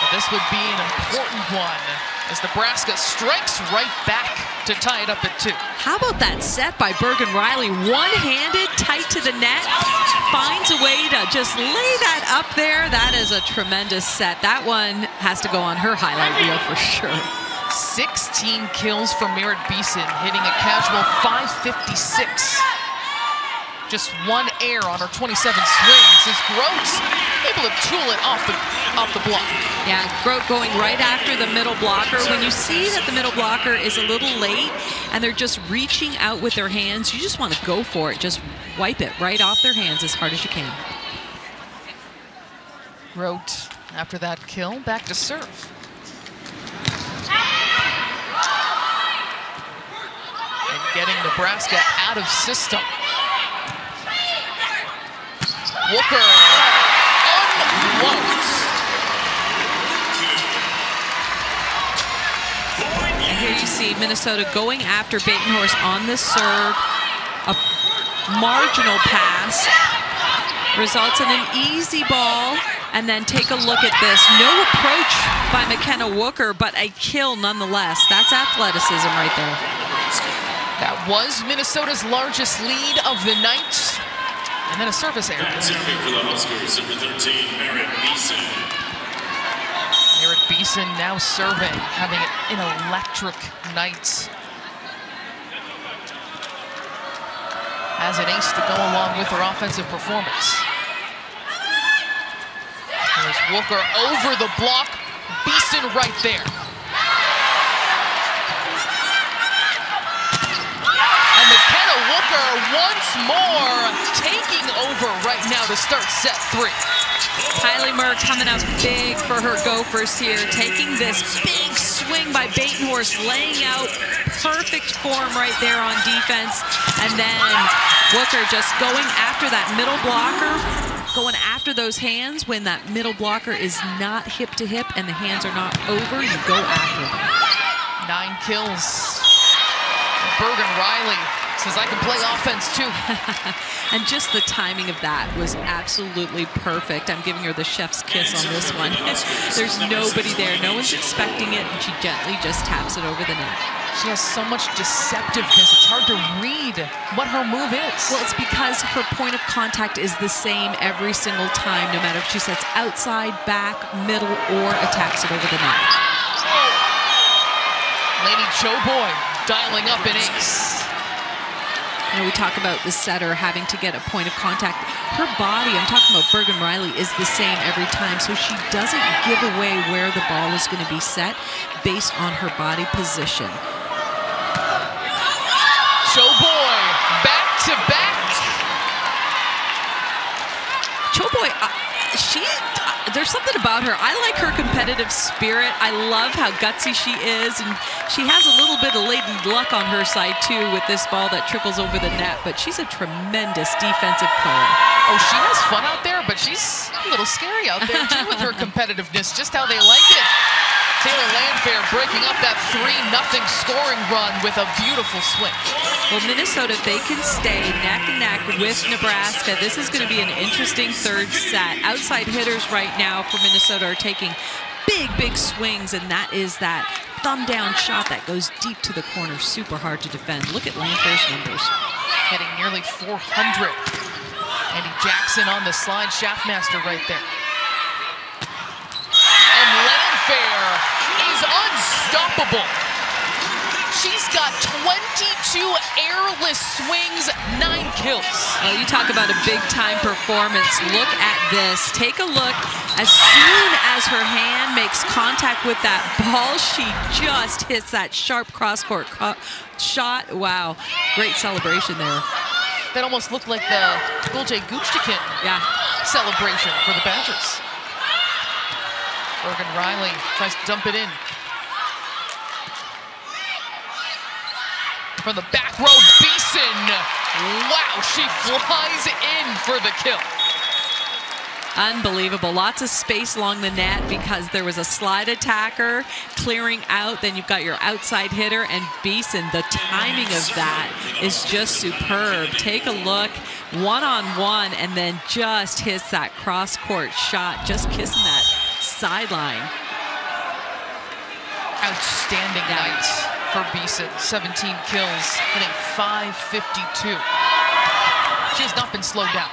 But this would be an important one as Nebraska strikes right back to tie it up at two. How about that set by Bergen Reilly? One-handed, tight to the net, finds a way to just lay that up there. That is a tremendous set. That one has to go on her highlight reel for sure. 16 kills for Merritt Beason, hitting a casual 556. Just one air on her 27 swings as Grote able to tool it off the off the block. Yeah, Grote going right after the middle blocker. When you see that the middle blocker is a little late and they're just reaching out with their hands, you just want to go for it. Just wipe it right off their hands as hard as you can. Grote, after that kill, back to serve. And getting Nebraska out of system. Wooker. And here you see Minnesota going after Batenhorst on the serve. A marginal pass results in an easy ball. And then take a look at this. No approach by McKenna Wucherer, but a kill nonetheless. That's athleticism right there. That was Minnesota's largest lead of the night. And then a service error. Serving for the Huskers, number 13, Merritt Beason. Merritt Beason now serving, having an electric night. Has an ace to go along with her offensive performance. There's Wooker over the block. Beason right there. And McKenna Wucherer once more taking over right now to start set three. Kylie Murr coming up big for her Gophers here, taking this big swing by Batenhorst, laying out perfect form right there on defense. And then Wooker just going after that middle blocker, going after those hands when that middle blocker is not hip to hip and the hands are not over, you go after them. Nine kills. Bergen Reilly says, I can play offense too. and just the timing of that was absolutely perfect. I'm giving her the chef's kiss on this one. There's nobody there. No one's expecting it, and she gently just taps it over the net. She has so much deceptiveness. It's hard to read what her move is. Well, it's because her point of contact is the same every single time, no matter if she sets outside, back, middle, or attacks it over the net. Laney Choboy dialing up an ace. You know, we talk about the setter having to get a point of contact. Her body, I'm talking about Bergen Reilly, is the same every time, so she doesn't give away where the ball is going to be set based on her body position. Choboy, back to back. Choboy, uh, she, there's something about her. I like her competitive spirit. I love how gutsy she is, and she has a little bit of lady luck on her side too with this ball that trickles over the net. But she's a tremendous defensive player. Oh, she has fun out there, but she's a little scary out there too with her competitiveness. Just how they like it. Taylor Landfair breaking up that 3-0 scoring run with a beautiful swing. Well, Minnesota, they can stay neck and neck with Nebraska, this is going to be an interesting third set. Outside hitters right now for Minnesota are taking big, big swings, and that is that thumb down shot that goes deep to the corner. Super hard to defend. Look at Landfair's numbers. Hitting nearly 400. Andi Jackson on the slide, Shaffmaster right there. Landfair is unstoppable. She's got 22 airless swings, nine kills. Oh, you talk about a big-time performance. Look at this. Take a look. As soon as her hand makes contact with that ball, she just hits that sharp cross-court shot. Wow, great celebration there. That almost looked like the Gulje Guchtikin yeah. celebration for the Badgers. Bergen Reilly tries to dump it in. From the back row, Beason. Wow, she flies in for the kill. Unbelievable. Lots of space along the net because there was a slide attacker clearing out. Then you've got your outside hitter and Beason. The timing of that is just superb. Take a look, one-on-one, -on -one, and then just hits that cross-court shot, just kissing that sideline. Outstanding yeah. night for Beason. 17 kills, hitting 552. She has not been slowed down.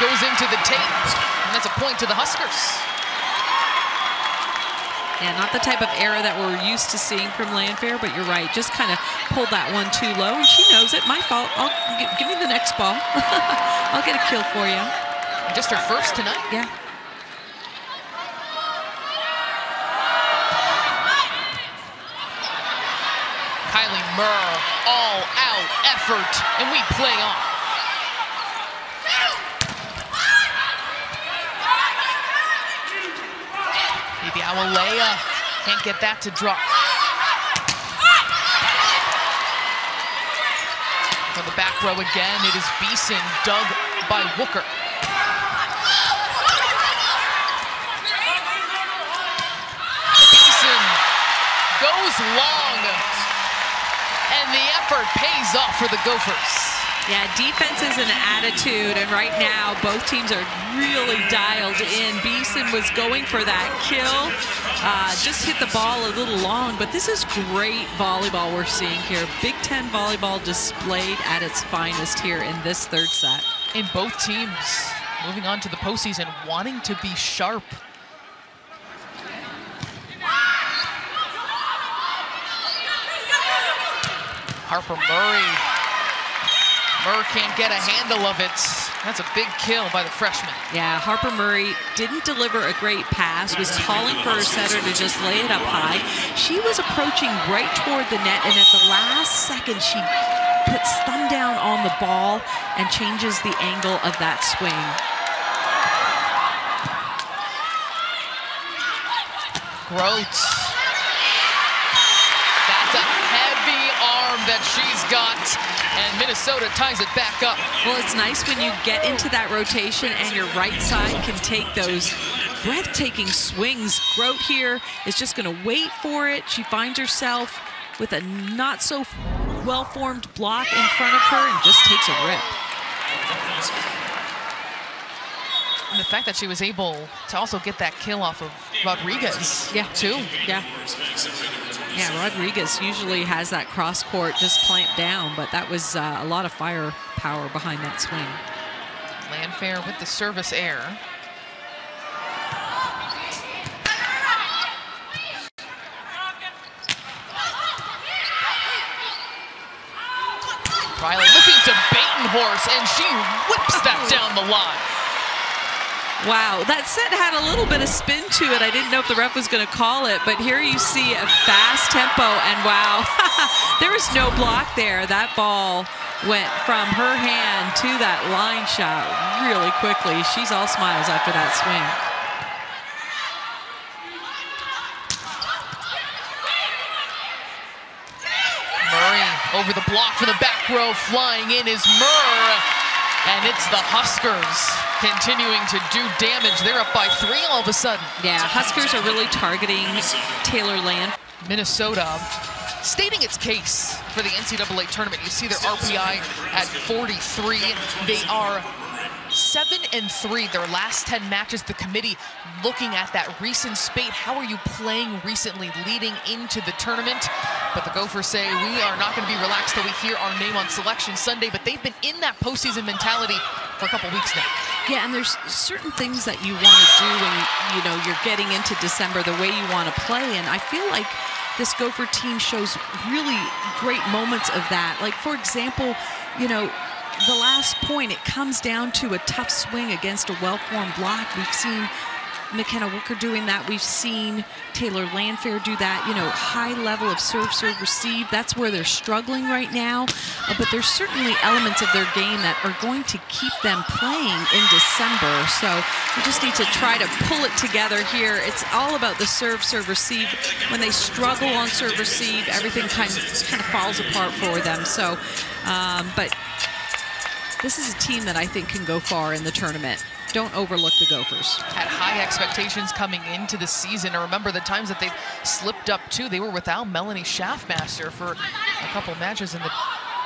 goes into the tape, and that's a point to the Huskers. Yeah, not the type of error that we're used to seeing from Landfair, but you're right. Just kind of pulled that one too low, and she knows it. My fault. I'll give, give me the next ball. I'll get a kill for you. Just her first tonight. Yeah. Kylie Murr, all out effort, and we play on. Awoleye can't get that to drop. For the back row again, it is Beason, dug by Wooker. Beason goes long, and the effort pays off for the Gophers. Yeah, defense is an attitude, and right now both teams are really dialed in. Beason was going for that kill, uh, just hit the ball a little long, but this is great volleyball we're seeing here. Big Ten volleyball displayed at its finest here in this third set. In both teams, moving on to the postseason, wanting to be sharp. Harper Murray. Murr can't get a handle of it. That's a big kill by the freshman. Yeah, Harper Murray didn't deliver a great pass, was calling for her setter to just lay it up high. She was approaching right toward the net, and at the last second, she puts thumb down on the ball and changes the angle of that swing. Groats. That's a heavy arm that she's got, and Minnesota ties it back up. Well, it's nice when you get into that rotation and your right side can take those breathtaking swings. Grote here is just going to wait for it. She finds herself with a not so well-formed block in front of her and just takes a rip. And the fact that she was able to also get that kill off of Rodriguez, Yeah. too. Yeah. Yeah, Rodriguez usually has that cross court just clamped down, but that was uh, a lot of firepower behind that swing. Landfair with the service error. Reilly looking to Batenhorst, and she whips that down the line. Wow, that set had a little bit of spin to it. I didn't know if the ref was going to call it, but here you see a fast tempo, and wow, there was no block there. That ball went from her hand to that line shot really quickly. She's all smiles after that swing. Murray over the block for the back row. Flying in is Murr. And it's the Huskers continuing to do damage. They're up by three all of a sudden. Yeah, Huskers are really targeting Taylor Land. Minnesota stating its case for the NCAA tournament. You see their RPI at 43. They are seven and three their last 10 matches. The committee looking at that recent spate. How are you playing recently leading into the tournament? But the gophers say we are not going to be relaxed till we hear our name on selection sunday but they've been in that postseason mentality for a couple weeks now. Yeah, and there's certain things that you want to do when you know you're getting into December, the way you want to play, and I feel like this Gopher team shows really great moments of that. Like for example, you know, the last point it comes down to a tough swing against a well-formed block. We've seen McKenna Wucherer doing that. We've seen Taylor Landfair do that. You know, high level of serve, serve, receive. That's where they're struggling right now. Uh, but there's certainly elements of their game that are going to keep them playing in December. So we just need to try to pull it together here. It's all about the serve, serve, receive. When they struggle on serve, receive, everything kind of, kind of falls apart for them. So, um, but this is a team that I think can go far in the tournament. Don't overlook the Gophers. had high expectations coming into the season. And remember the times that they slipped up too. They were without Melanie Shaffmaster for a couple matches in the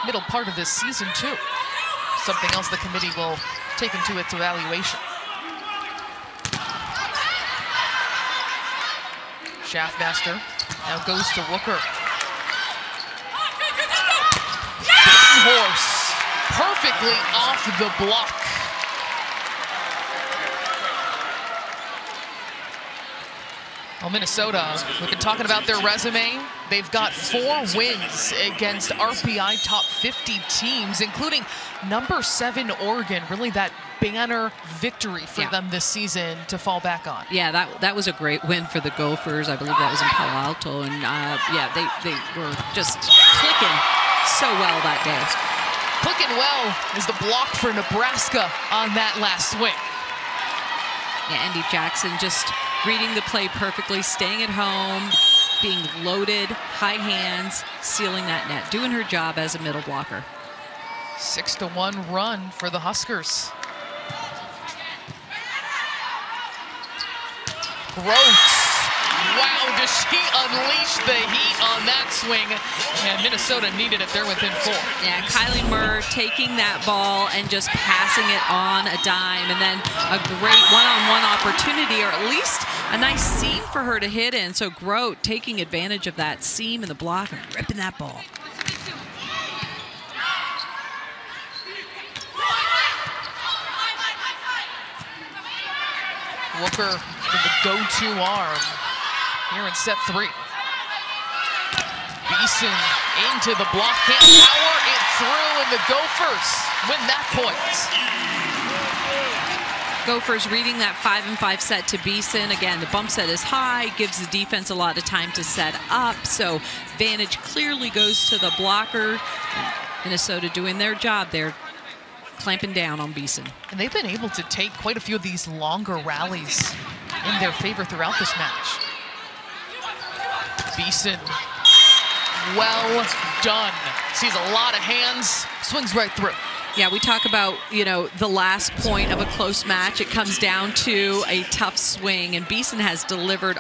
middle part of this season too. Something else the committee will take into its evaluation. Shaffmaster now goes to Rooker. Horse perfectly off the block. Well, Minnesota, we've been talking about their resume. They've got four wins against RPI top 50 teams, including number seven Oregon. Really, that banner victory for Yeah. them this season to fall back on. Yeah, that that was a great win for the Gophers. I believe that was in Palo Alto, and uh, yeah, they they were just clicking so well that day. Clicking well is the block for Nebraska on that last swing. Yeah, Andi Jackson just reading the play perfectly, staying at home, being loaded, high hands, sealing that net, doing her job as a middle blocker. Six to one run for the Huskers. Groats. Wow, does she unleash the heat on that swing? And Minnesota needed it. They're within four. Yeah, Kylie Murr taking that ball and just passing it on a dime, and then a great one-on-one opportunity, or at least a nice seam for her to hit in. So Grote taking advantage of that seam in the block and ripping that ball. Walker the go-to arm here in set three. Beason into the block, can't power it through, and the Gophers win that point. Gophers reading that five and five set to Beason. Again, the bump set is high, gives the defense a lot of time to set up. So Vantage clearly goes to the blocker. Minnesota doing their job there, clamping down on Beason. And they've been able to take quite a few of these longer rallies in their favor throughout this match. Beason, well done. Sees a lot of hands, swings right through. Yeah, we talk about, you know, the last point of a close match. It comes down to a tough swing, and Beason has delivered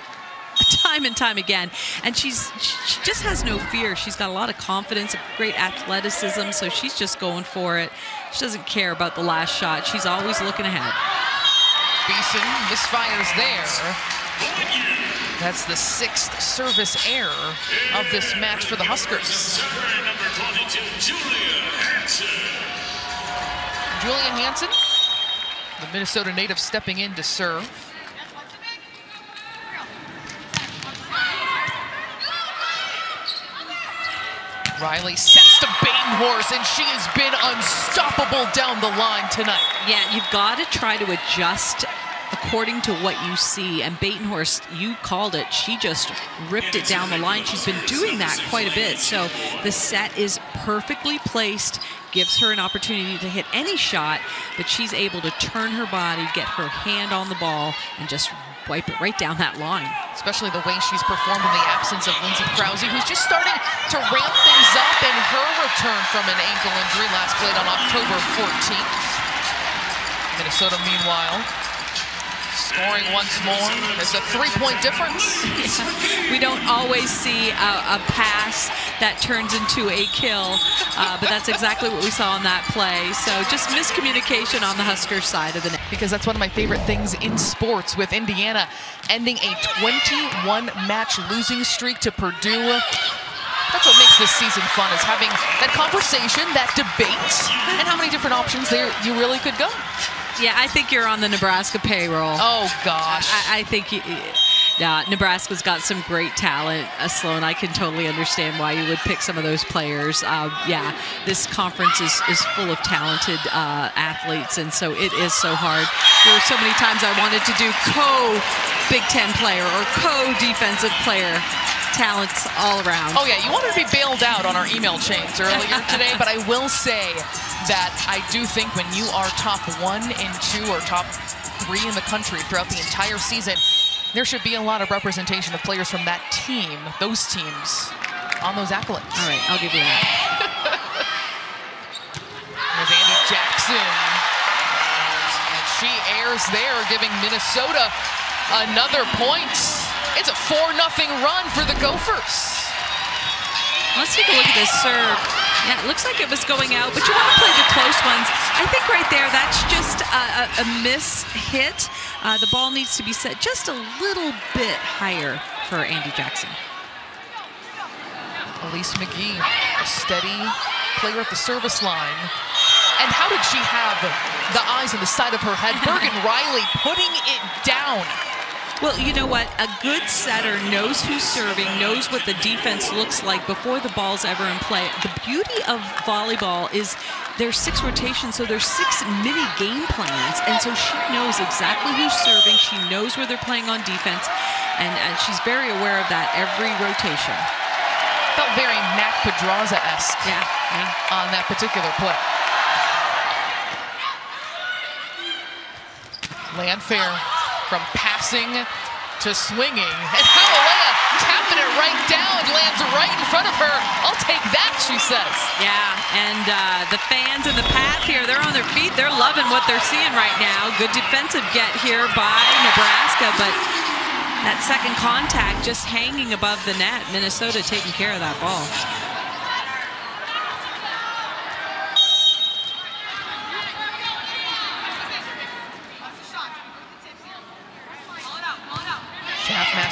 time and time again. And she's she just has no fear. She's got a lot of confidence, great athleticism, so she's just going for it. She doesn't care about the last shot. She's always looking ahead. Beason misfires there. That's the sixth service error of this match for the Huskers. Server number 22, Julia Hansen. Julian Hansen, the Minnesota native stepping in to serve. Reilly sets to Horse, and she has been unstoppable down the line tonight. Yeah, you've got to try to adjust according to what you see. And Batenhorst, you called it. She just ripped it down the line. She's been doing that quite a bit. So the set is perfectly placed, gives her an opportunity to hit any shot, but she's able to turn her body, get her hand on the ball, and just wipe it right down that line. especially the way she's performed in the absence of Lindsay Krause, who's just starting to ramp things up in her return from an ankle injury last played on October 14th. Minnesota, meanwhile, scoring once more. There's a three-point difference. we don't always see a, a pass that turns into a kill, uh, but that's exactly what we saw on that play. So just miscommunication on the Huskers side of the net. because that's one of my favorite things in sports with Indiana ending a 21 match losing streak to Purdue. That's what makes this season fun is having that conversation, that debate, and how many different options there you really could go. Yeah, I think you're on the Nebraska payroll. Oh gosh. I, I think you, yeah, Nebraska's got some great talent. Uh, Sloan, I can totally understand why you would pick some of those players. Uh, yeah, this conference is, is full of talented uh, athletes, and so it is so hard. There were so many times I wanted to do co Big Ten player or co defensive player. Talents all around. Oh yeah, you wanted to be bailed out on our email chains earlier today, but I will say that I do think when you are top one and two or top three in the country throughout the entire season, there should be a lot of representation of players from that team, those teams, on those accolades. All right, I'll give you that. There's Andi Jackson. And she airs there, giving Minnesota another point. It's a 4 0 run for the Gophers. Let's take a look at this serve. Yeah, it looks like it was going out, but you want to play the close ones. I think right there, that's just a, a, a miss hit. Uh, the ball needs to be set just a little bit higher for Andi Jackson. Elise McGhee, a steady player at the service line. And how did she have the eyes on the side of her head? Bergen Reilly putting it down. Well, you know what? A good setter knows who's serving, knows what the defense looks like before the ball's ever in play. The beauty of volleyball is there's six rotations, so there's six mini game plans, and so she knows exactly who's serving. She knows where they're playing on defense, and, and she's very aware of that every rotation. Felt very Mac Podraza-esque Yeah, yeah. on that particular play. Land Landfair from passing to swinging. And Hawalea tapping it right down, lands right in front of her. I'll take that, she says. Yeah, and uh, the fans in the path here, they're on their feet. They're loving what they're seeing right now. Good defensive get here by Nebraska, but that second contact just hanging above the net. Minnesota taking care of that ball.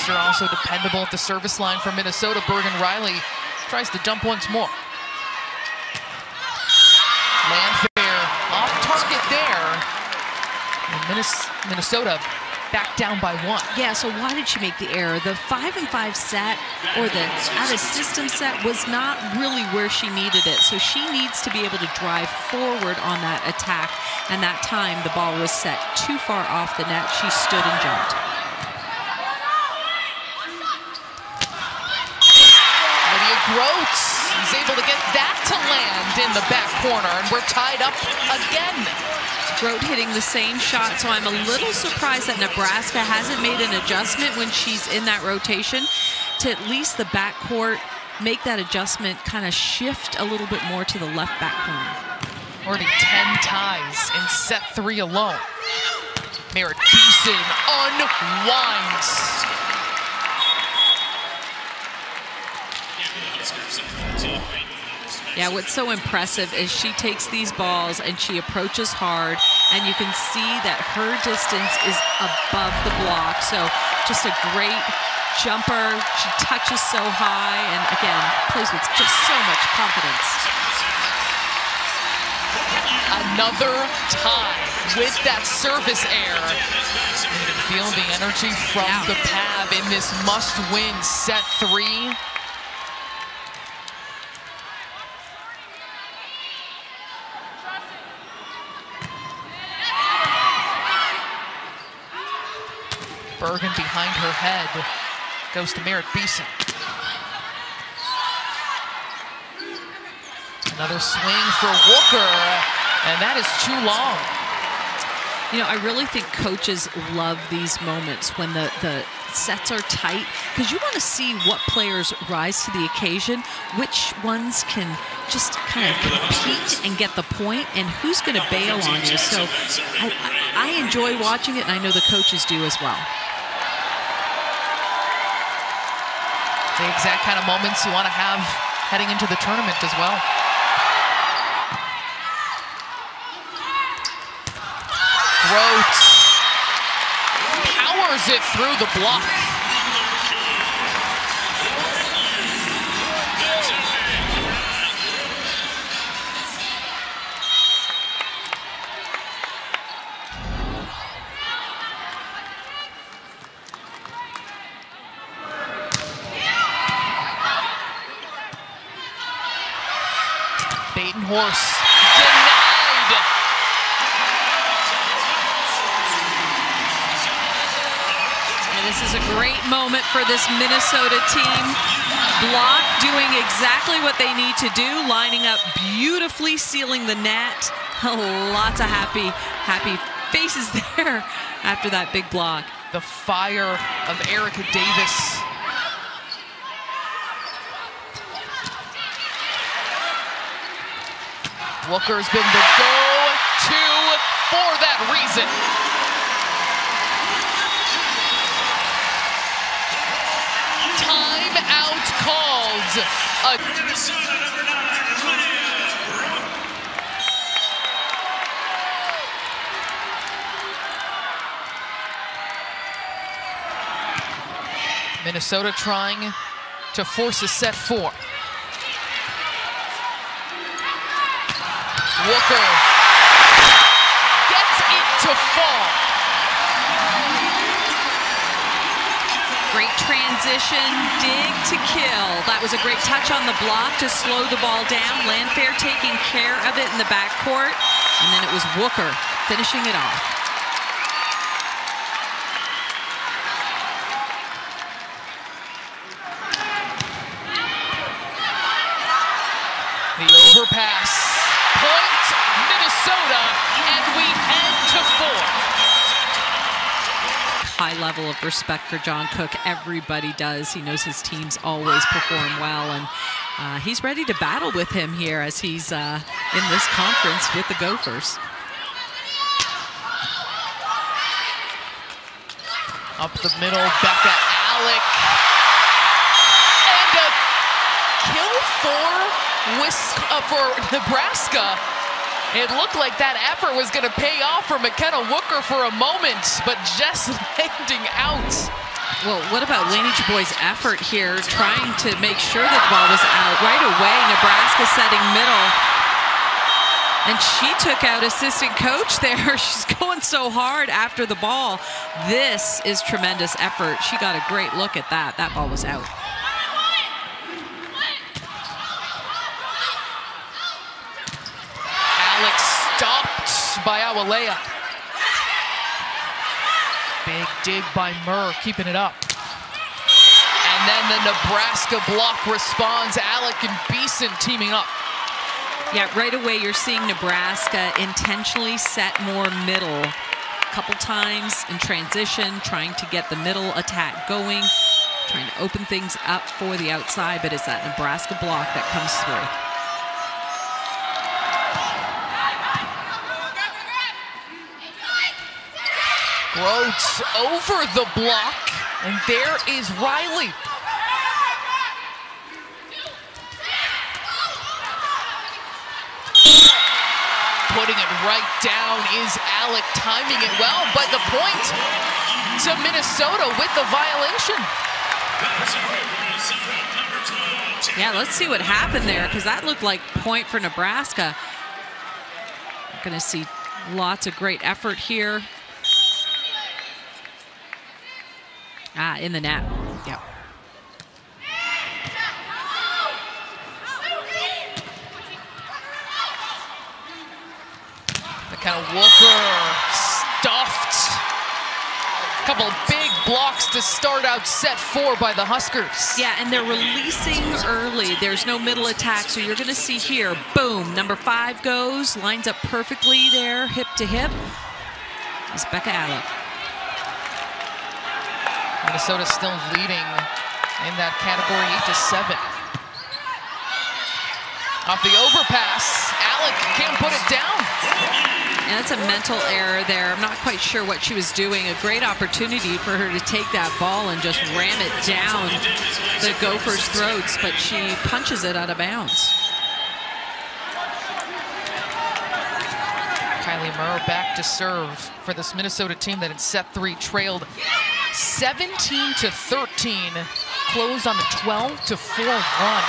Also dependable at the service line for Minnesota. Bergen Reilly tries to dump once more. Landfair off target there. Minnesota back down by one. Yeah, so why did she make the error? The five and five set or the out of system set was not really where she needed it. So she needs to be able to drive forward on that attack. And that time the ball was set too far off the net. She stood and jumped. Lydia Groats is able to get that to land in the back corner, and we're tied up again. Grote hitting the same shot, so I'm a little surprised that Nebraska hasn't made an adjustment when she's in that rotation to at least the backcourt make that adjustment, kind of shift a little bit more to the left back corner. Already 10 ties in set three alone. Merritt Beason unwinds. Yeah, what's so impressive is she takes these balls and she approaches hard, and you can see that her distance is above the block. So just a great jumper. She touches so high, and again, plays with just so much confidence. Another tie with that service air. You can feel the energy from Yeah. the Pav in this must-win set three. Bergen behind her head goes to Merritt Beason. Another swing for Wucherer, and that is too long. You know, I really think coaches love these moments when the, the sets are tight because you want to see what players rise to the occasion, which ones can just kind of compete and get the point, and who's going to bail on you. So I, I, enjoy watching it, and I know the coaches do as well. The exact kind of moments you want to have heading into the tournament as well. Groats powers it through the block. Horse denied. And this is a great moment for this Minnesota team. Block doing exactly what they need to do, lining up beautifully, sealing the net. Lots of happy, happy faces there after that big block. The fire of Erica Davis. Wucherer's been the go-to for that reason. Time out called. Minnesota trying to force a set four. Wucherer gets it to fall. Great transition, dig to kill. That was a great touch on the block to slow the ball down. Landfair taking care of it in the backcourt. And then it was Wucherer finishing it off. The overpass. Point Minnesota, and we head to four. High level of respect for John Cook. Everybody does. He knows his teams always perform well, and uh, he's ready to battle with him here as he's uh, in this conference with the Gophers. Up the middle, Bekka Allick. And a kill for, Wis- uh, for Nebraska. It looked like that effort was going to pay off for McKenna Wucherer for a moment, but just out. Well, what about Laney Boy's effort here, trying to make sure that the ball was out right away? Nebraska setting middle. And she took out assistant coach there. She's going so hard after the ball. This is tremendous effort. She got a great look at that. That ball was out. Alex stopped by Awoleye. Big dig by Murr, keeping it up. And then the Nebraska block responds. Allick and Beason teaming up. Yeah, right away you're seeing Nebraska intentionally set more middle. A couple times in transition, trying to get the middle attack going, trying to open things up for the outside, but it's that Nebraska block that comes through. Groats over the block, and there is Reilly. Putting it right down is Allick, timing it well, but the point to Minnesota with the violation. Yeah, let's see what happened there because that looked like point for Nebraska. Going to see lots of great effort here. Ah, in the net. Yep. of Wucherer stuffed. A Couple big blocks to start out set four by the Huskers. Yeah, and they're releasing early. There's no middle attack, so you're going to see here, boom, number five goes, lines up perfectly there, hip to hip. It's Bekka Allick. Minnesota still leading in that category, eight to seven. Off the overpass, Allick can't put it down. And that's a mental error there. I'm not quite sure what she was doing. A great opportunity for her to take that ball and just ram it down the Gophers' throats, but she punches it out of bounds. Kylie Murr back to serve for this Minnesota team that in set three trailed 17 to 13, closed on a 12 to 4 run,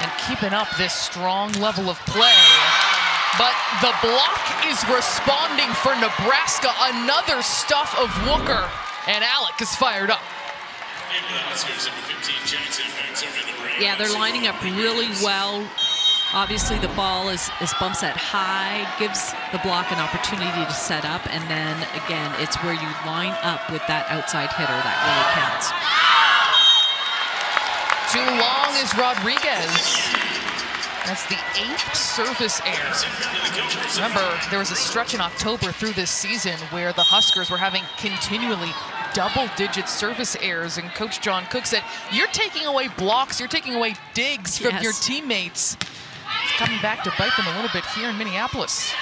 and keeping up this strong level of play. But the block is responding for Nebraska. Another stuff of Wucherer, and Allick is fired up. Yeah, they're lining up really well. Obviously, the ball is, is bumps that high, gives the block an opportunity to set up, and then again, it's where you line up with that outside hitter that really counts. Too long is Rodriguez. That's the eighth service error. Remember, there was a stretch in October through this season where the Huskers were having continually double-digit service errors, and Coach John Cook said, you're taking away blocks, you're taking away digs from Yes. your teammates. Coming back to bite them a little bit here in Minneapolis.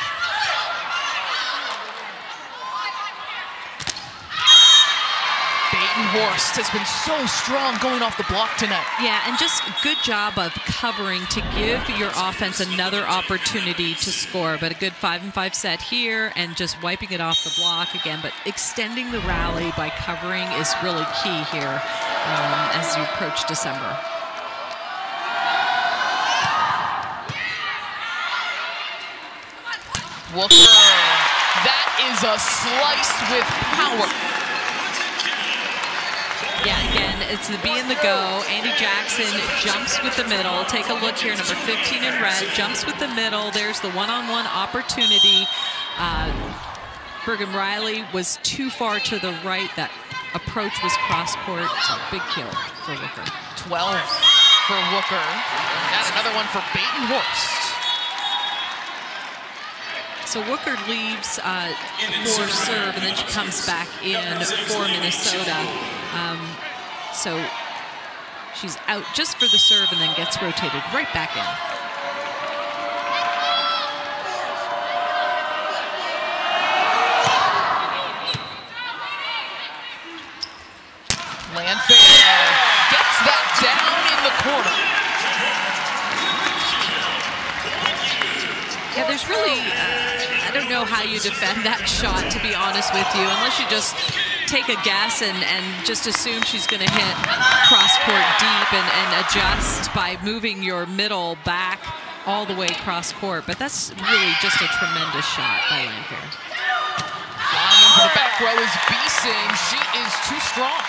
Horst has been so strong going off the block tonight. Yeah, and just good job of covering to give your offense another opportunity to score. But a good five and five set here and just wiping it off the block again. But extending the rally by covering is really key here um, as you approach December. Wucherer. That is a slice with power. Yeah, again, it's the B and the go. Andi Jackson jumps with the middle. Take a look here, number 15 in red, jumps with the middle. There's the one-on-one opportunity. Uh, Bergen Reilly was too far to the right. That approach was cross court. So big kill for Wucherer. 12 for Wucherer. And another one for Batenhorst. So Wucherer leaves uh, for serve, and then she comes back in for Minnesota. Um, so she's out just for the serve and then gets rotated right back in. Landfair gets that down in the corner. Yeah, there's really, uh, don't know how you defend that shot, to be honest with you, unless you just take a guess and, and just assume she's going to hit cross court deep and, and adjust by moving your middle back all the way cross court. But that's really just a tremendous shot by Landfair. Flying into the back row is Beason. She is too strong.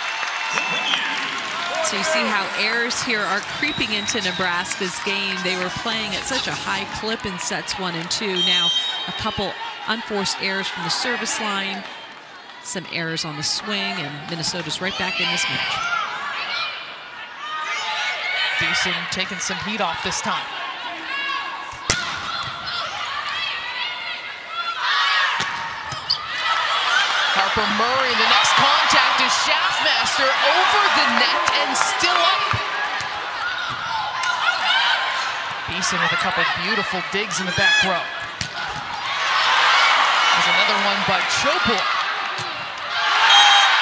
So you see how errors here are creeping into Nebraska's game. They were playing at such a high clip in sets one and two. Now a couple unforced errors from the service line, some errors on the swing, and Minnesota's right back in this match. Beason taking some heat off this time. Harper Murray, the next contact is Shaffmaster over the net and still up. Beason with a couple beautiful digs in the back row. Another one by Choboy.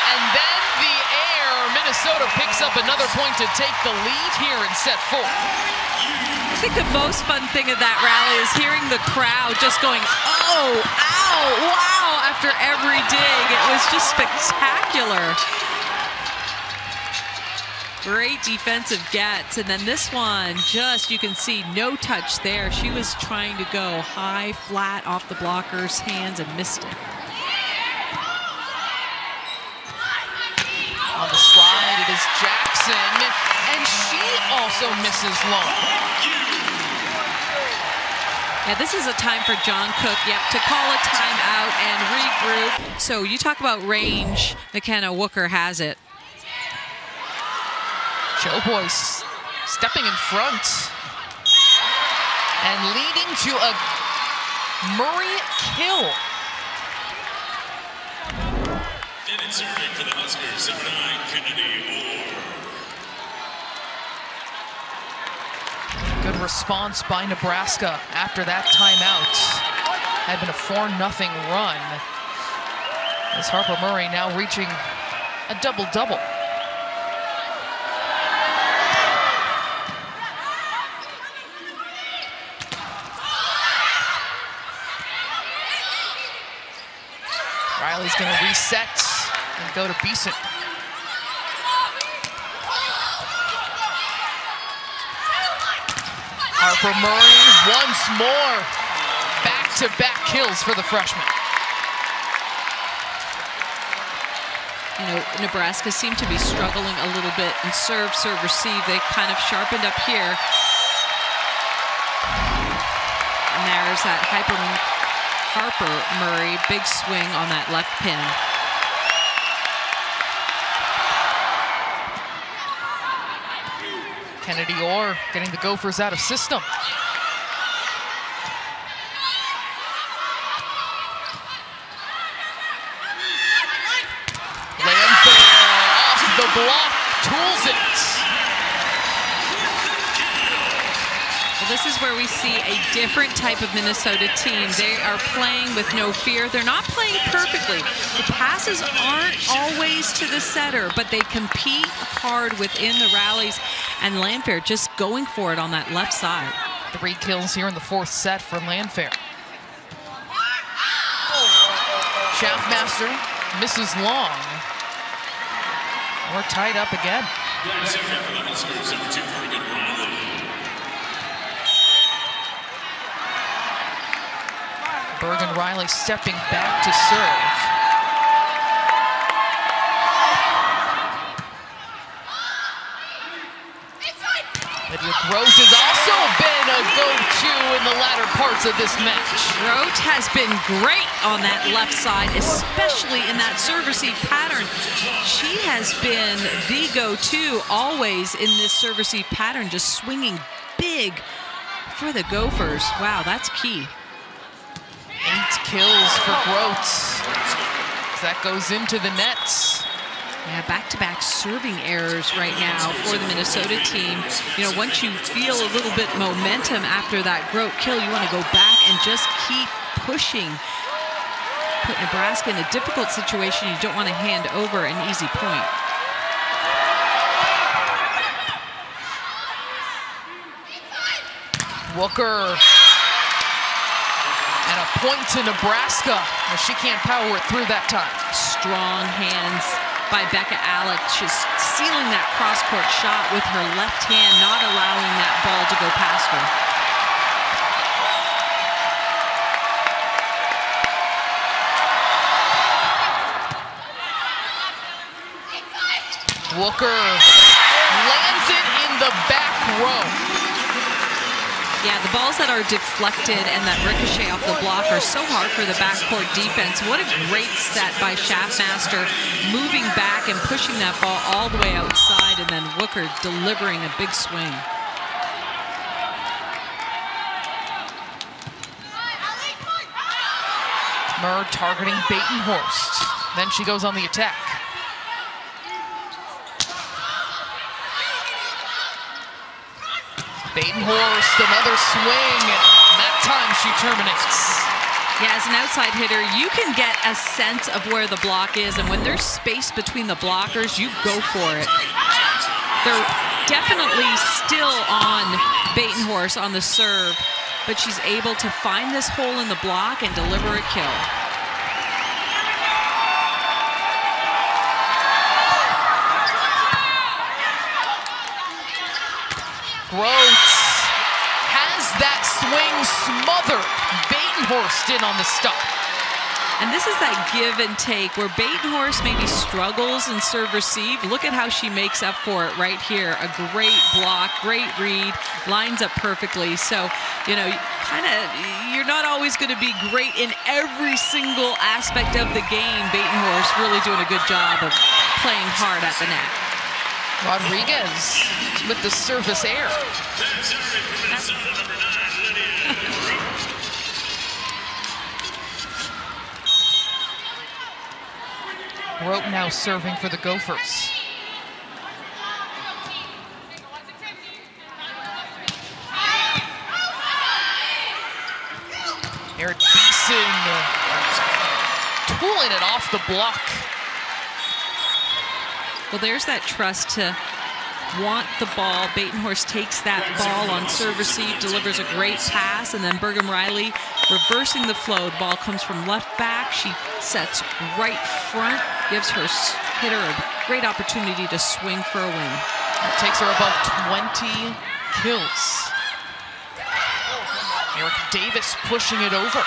And then the air, Minnesota picks up another point to take the lead here in set four. I think the most fun thing of that rally is hearing the crowd just going, oh, ow, wow, after every dig. It was just spectacular. Great defensive gets. And then this one, just, you can see no touch there. She was trying to go high, flat off the blocker's hands and missed it. On the slide, it is Jackson, and she also misses long. Yeah, this is a time for John Cook, yep, to call a timeout and regroup. So you talk about range, McKenna Wucherer has it. Joe Boyce stepping in front and leading to a Murray kill. And it's serving for the Huskers, number nine, Kennedy Orr. Good response by Nebraska after that timeout. Had been a 4-0 run. As Harper Murray now reaching a double-double. Going to reset and go to Beason. Harper Murray once more. Back-to-back -back kills for the freshman. You know, Nebraska seemed to be struggling a little bit in serve, serve, receive. They kind of sharpened up here. And there's that Hyper Harper Murray, big swing on that left pin. Kennedy Orr getting the Gophers out of system. Landfair off the block, tools it. Well, this is where we see a different type of Minnesota team. They are playing with no fear. They're not playing perfectly. The passes aren't always to the setter, but they compete hard within the rallies. And Landfair just going for it on that left side. Three kills here in the fourth set for Landfair. Shaffmaster misses long. We're tied up again. Bergen Reilly stepping back to serve. Edric Rose has also been a go-to in the latter parts of this match. Roach has been great on that left side, especially in that serve receive pattern. She has been the go-to always in this serve receive pattern, just swinging big for the Gophers. Wow, that's key. Kills for Grote. That goes into the nets. Yeah, back-to-back serving errors right now for the Minnesota team. You know, once you feel a little bit momentum after that Grote kill, you want to go back and just keep pushing. Put Nebraska in a difficult situation. You don't want to hand over an easy point. Wucherer. Point to Nebraska as she can't power it through that time. Strong hands by Bekka Allick, She's sealing that cross-court shot with her left hand, not allowing that ball to go past her. Wucherer lands it in the back row. Yeah, the balls that are deflected and that ricochet off the block are so hard for the backcourt defense. What a great set by Shaffmaster, moving back and pushing that ball all the way outside, and then Wucherer delivering a big swing. Murr targeting Batenhorst. Then she goes on the attack. Batenhorst, another swing. That time she terminates. Yeah, as an outside hitter, you can get a sense of where the block is, and when there's space between the blockers, you go for it. They're definitely still on Batenhorst on the serve, but she's able to find this hole in the block and deliver a kill. Grote has that swing smothered. Batenhorst in on the stop. And this is that give and take where Batenhorst maybe struggles in serve receive. Look at how she makes up for it right here. A great block, great read, lines up perfectly. So, you know, kind of, you're not always going to be great in every single aspect of the game. Batenhorst really doing a good job of playing hard at the net. Rodriguez with the surface air. Grote now serving for the Gophers. Merritt Beason uh, tooling it off the block. Well, there's that trust to want the ball. Batenhorst takes that ball on serve receive, delivers a great pass, and then Bergen Reilly reversing the flow. The ball comes from left back. She sets right front, gives her hitter a great opportunity to swing for a win. Takes her above 20 kills. Eric Davis pushing it over.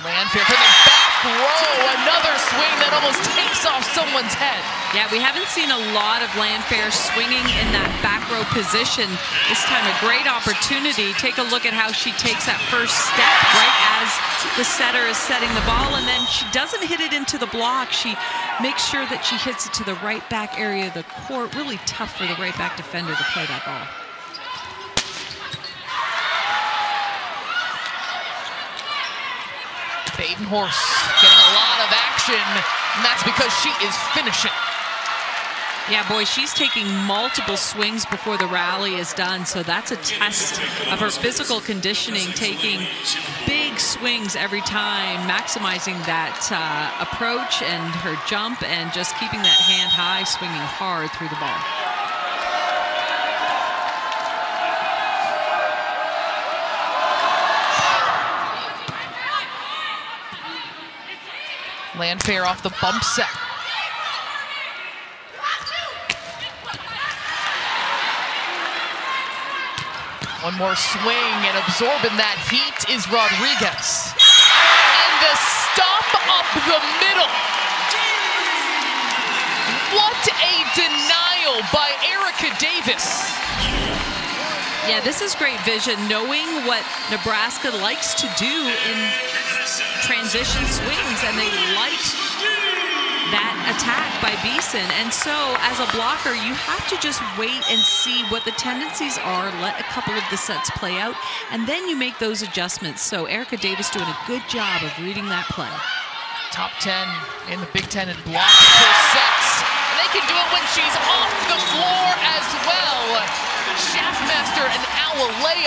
Landfair for the back row. Another swing that almost takes off someone's head. Yeah, we haven't seen a lot of Landfair swinging in that back row position. This time a great opportunity. Take a look at how she takes that first step right as the setter is setting the ball and then she doesn't hit it into the block. She makes sure that she hits it to the right back area of the court. Really tough for the right back defender to play that ball. Batenhorst getting a lot of action, and that's because she is finishing. Yeah, boy, she's taking multiple swings before the rally is done, so that's a test of her physical conditioning, taking big swings every time, maximizing that uh, approach and her jump, and just keeping that hand high, swinging hard through the ball. Landfair off the bump set. One more swing and absorbing that heat is Rodriguez. And the stop up the middle. What a denial by Erica Davis. Yeah, this is great vision, knowing what Nebraska likes to do in transition swings, and they like that attack by Beason. And so, as a blocker, you have to just wait and see what the tendencies are, let a couple of the sets play out, and then you make those adjustments. So, Erica Davis doing a good job of reading that play. Top 10 in the Big Ten in blocks per sets. And they can do it when she's off the floor as well. Shaffmaster and Awoleye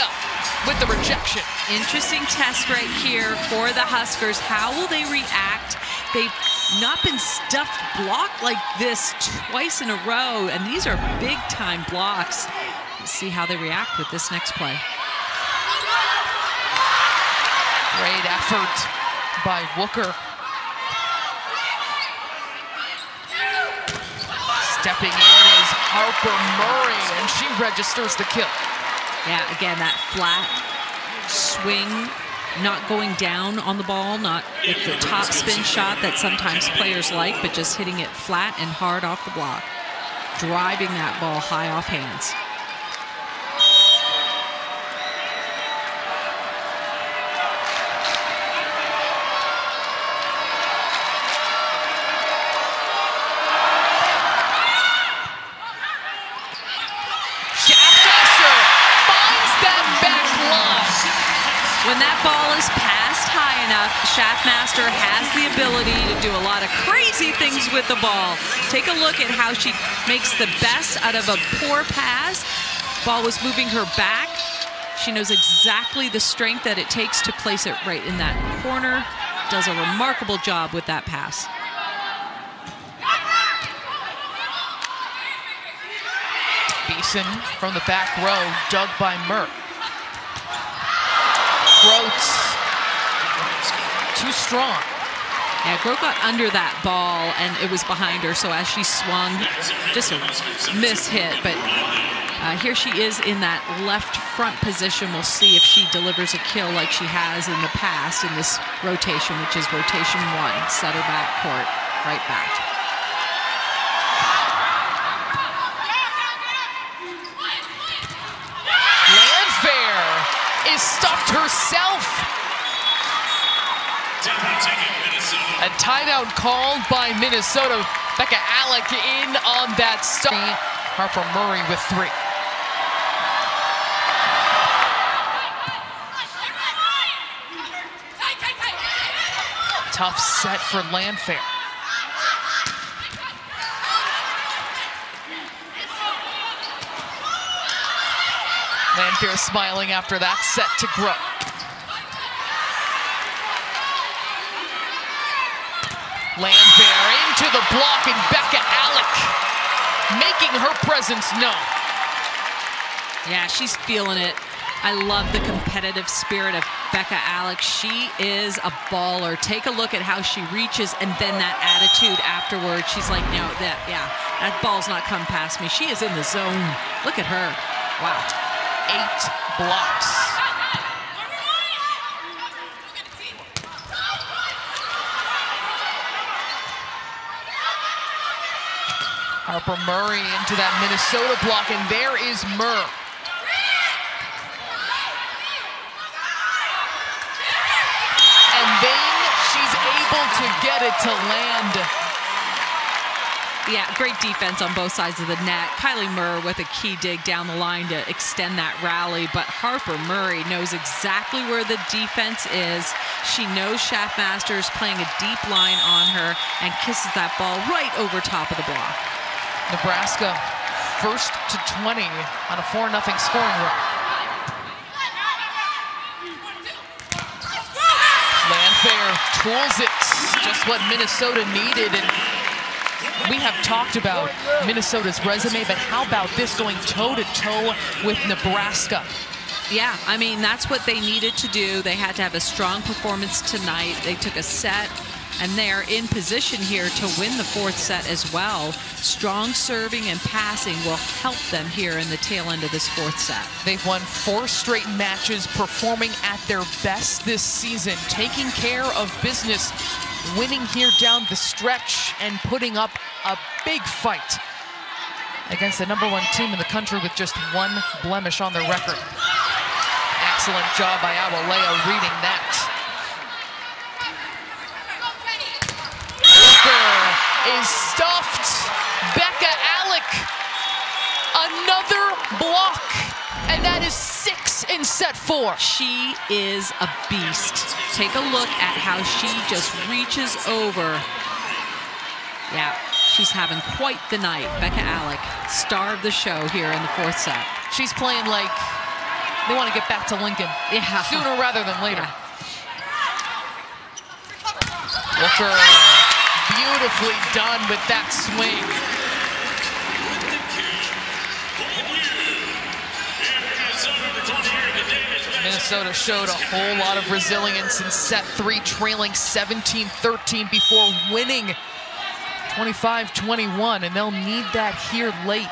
with the rejection. Interesting test right here for the Huskers. How will they react? They've not been stuffed blocked like this twice in a row, and these are big time blocks. Let's see how they react with this next play. Great effort by Wucherer. Stepping in is Harper Murray, and she registers the kill. Yeah, again, that flat swing, not going down on the ball, not with the top spin shot that sometimes players like, but just hitting it flat and hard off the block. Driving that ball high off hands. Shaffmaster finds that back line. When that ball is passed high enough, Shaffmaster has the ability to do a lot of crazy things with the ball. Take a look at how she makes the best out of a poor pass. Ball was moving her back. She knows exactly the strength that it takes to place it right in that corner. Does a remarkable job with that pass. Beason from the back row, dug by Murr. Groats, too strong. Yeah, Grote got under that ball and it was behind her, so as she swung, just a miss hit. But uh, here she is in that left front position. We'll see if she delivers a kill like she has in the past in this rotation, which is rotation one. Set her back court, right back. Landfair is stuffed herself. A timeout called by Minnesota. Bekka Allick in on that stuff. Harper Murray with three. Tough set for Landfair. Landfair smiling after that set to grow. Into the block and Bekka Allick making her presence known. Yeah, she's feeling it. I love the competitive spirit of Becca Alex. She is a baller. Take a look at how she reaches and then that attitude afterwards. She's like, no, that yeah, that ball's not come past me. She is in the zone. Look at her. Wow. Eight blocks. Harper Murray into that Minnesota block, and there is Murr. And then she's able to get it to land. Yeah, great defense on both sides of the net. Kylie Murr with a key dig down the line to extend that rally, but Harper Murray knows exactly where the defense is. She knows Shaffmaster's playing a deep line on her and kisses that ball right over top of the block. Nebraska first to 20 on a 4-0 scoring run. Landfair tools it, just what Minnesota needed. And we have talked about Minnesota's resume, but how about this going toe-to-toe with Nebraska? Yeah, I mean, that's what they needed to do. They had to have a strong performance tonight. They took a set, and they're in position here to win the fourth set as well. Strong serving and passing will help them here in the tail end of this fourth set. They've won four straight matches, performing at their best this season, taking care of business, winning here down the stretch, and putting up a big fight against the number one team in the country with just one blemish on their record. Excellent job by Awoleye reading that. Wucherer is stuffed. Bekka Allick, another block, and that is six in set four. She is a beast. Take a look at how she just reaches over. Yeah, she's having quite the night. Bekka Allick, star of the show here in the fourth set. She's playing like they want to get back to Lincoln Yeah. sooner rather than later. Yeah. Wucherer beautifully done with that swing. Minnesota showed a whole lot of resilience in set three, trailing 17-13 before winning 25-21, and they'll need that here late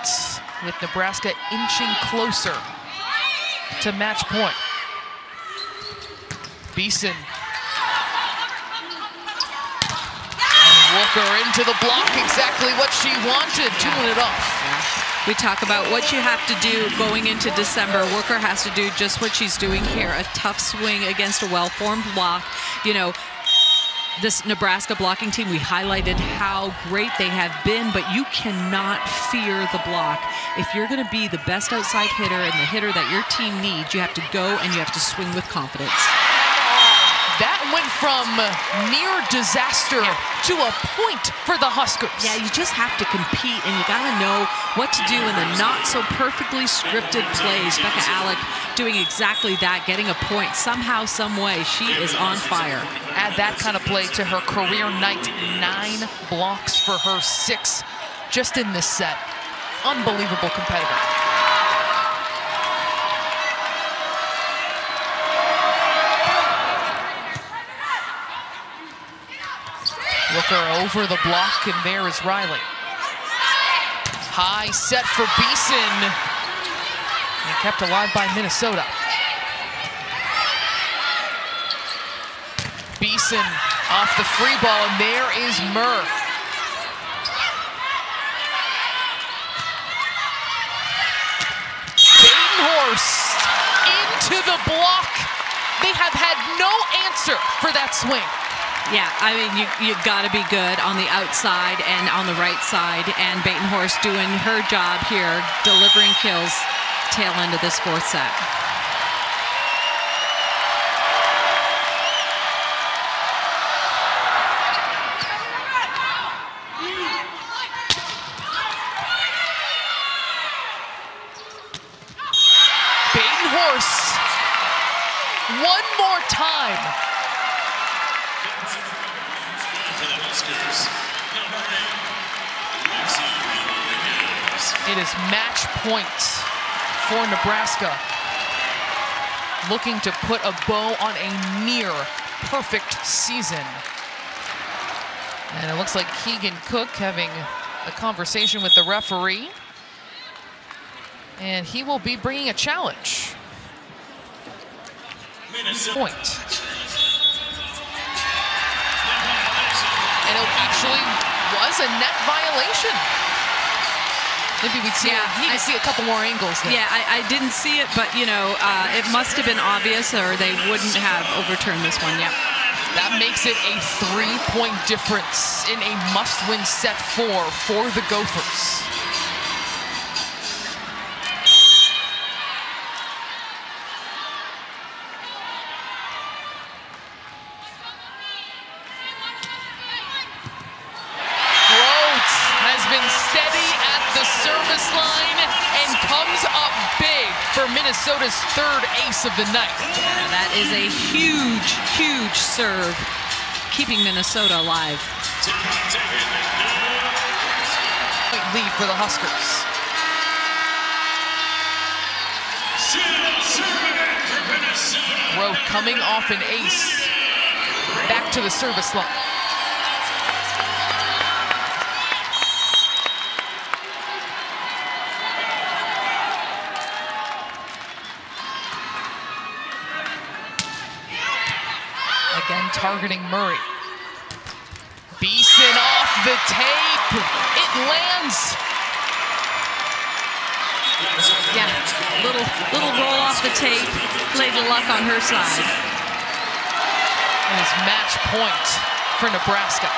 with Nebraska inching closer to match point. Beason. Wucherer into the block, exactly what she wanted, tooling it off. We talk about what you have to do going into December. Wucherer has to do just what she's doing here a tough swing against a well formed block. You know, this Nebraska blocking team, we highlighted how great they have been, but you cannot fear the block. If you're going to be the best outside hitter and the hitter that your team needs, you have to go and you have to swing with confidence. That went from near disaster to a point for the Huskers. Yeah, you just have to compete and you got to know what to do in the not so perfectly scripted plays. Bekka Allick doing exactly that, getting a point somehow, some way. She is on fire. Add that kind of play to her career night. Nine blocks for her, six just in this set. Unbelievable competitor. Wucherer over the block, and there is Reilly. High set for Beason. And kept alive by Minnesota. Beason off the free ball, and there is Murr. Batenhorst into the block. They have had no answer for that swing. Yeah, I mean, you you got to be good on the outside and on the right side. And Batenhorst doing her job here, delivering kills tail end of this fourth set. Batenhorst, one more time. For the Huskers, number eight, Lexi Rodriguez. It is match point for Nebraska. Looking to put a bow on a near perfect season. And it looks like Keegan Cook having a conversation with the referee. And he will be bringing a challenge. Point. And it actually was a net violation. Maybe we'd see, Yeah, I- see a couple more angles there. Yeah, I, I didn't see it, but you know, uh, it must have been obvious, or they wouldn't have overturned this one. Yep. That makes it a three-point difference in a must-win set four for the Gophers. Minnesota's third ace of the night. Yeah, that is a huge, huge serve, keeping Minnesota alive. Point lead for the Huskers. Still serving for Minnesota. Rowe coming off an ace. Back to the service line. targeting Murray. Beason off the tape. It lands. Yeah, little, little roll off the tape. Played the luck on her side. And it's match point for Nebraska.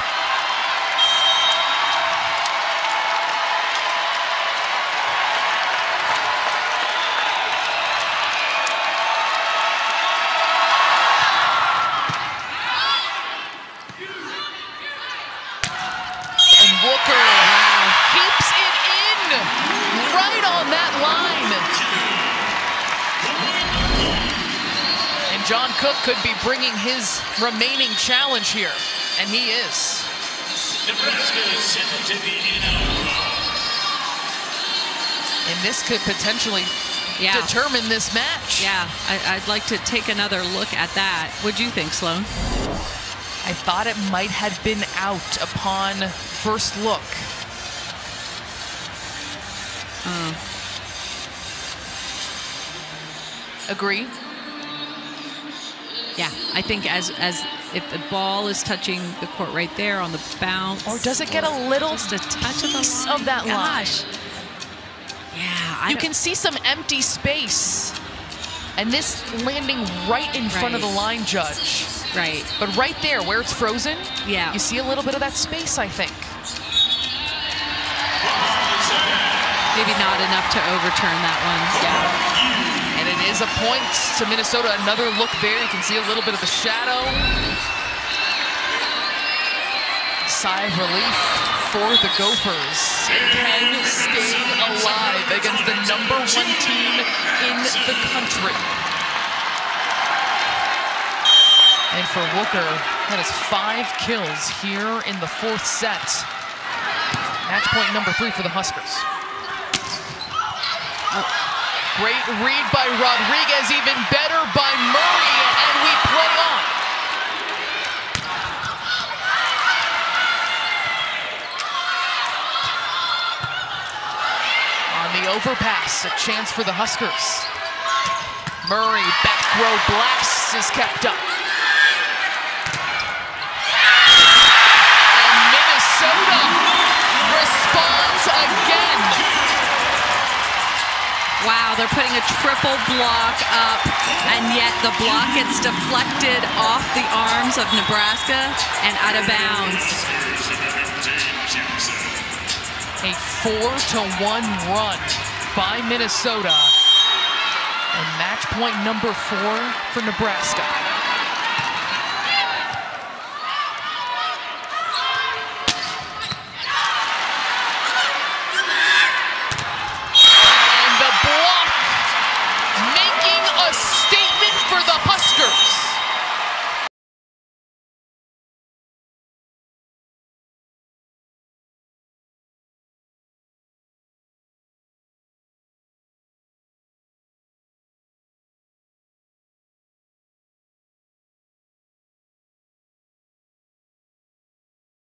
John Cook could be bringing his remaining challenge here, and he is. Nebraska is sent to the NL. And this could potentially Yeah. determine this match. Yeah, I, I'd like to take another look at that. What'd you think, Sloan? I thought it might have been out upon first look. Oh. Agree? Yeah, I think as as if the ball is touching the court right there on the bounce, Or does it get a little just a touch of the of that line? Gosh. Yeah, I you don't- can see some empty space. And this landing right in front of the line judge. right. But right there where it's frozen, Yeah. you see a little bit of that space, I think. Maybe not enough to overturn that one. Yeah. Is a point to Minnesota. Another look there. You can see a little bit of the shadow. Sigh of relief for the Gophers. Can stay alive against the number one team in the country. And for Wucherer, that is five kills here in the fourth set. Match point number three for the Huskers. Oh. Great read by Rodriguez, even better by Murray, and we play on. On the overpass, a chance for the Huskers. Murray, back row blasts is kept up. Wow, they're putting a triple block up, and yet the block gets deflected off the arms of Nebraska and out of bounds. A four to one run by Minnesota. And match point number four for Nebraska.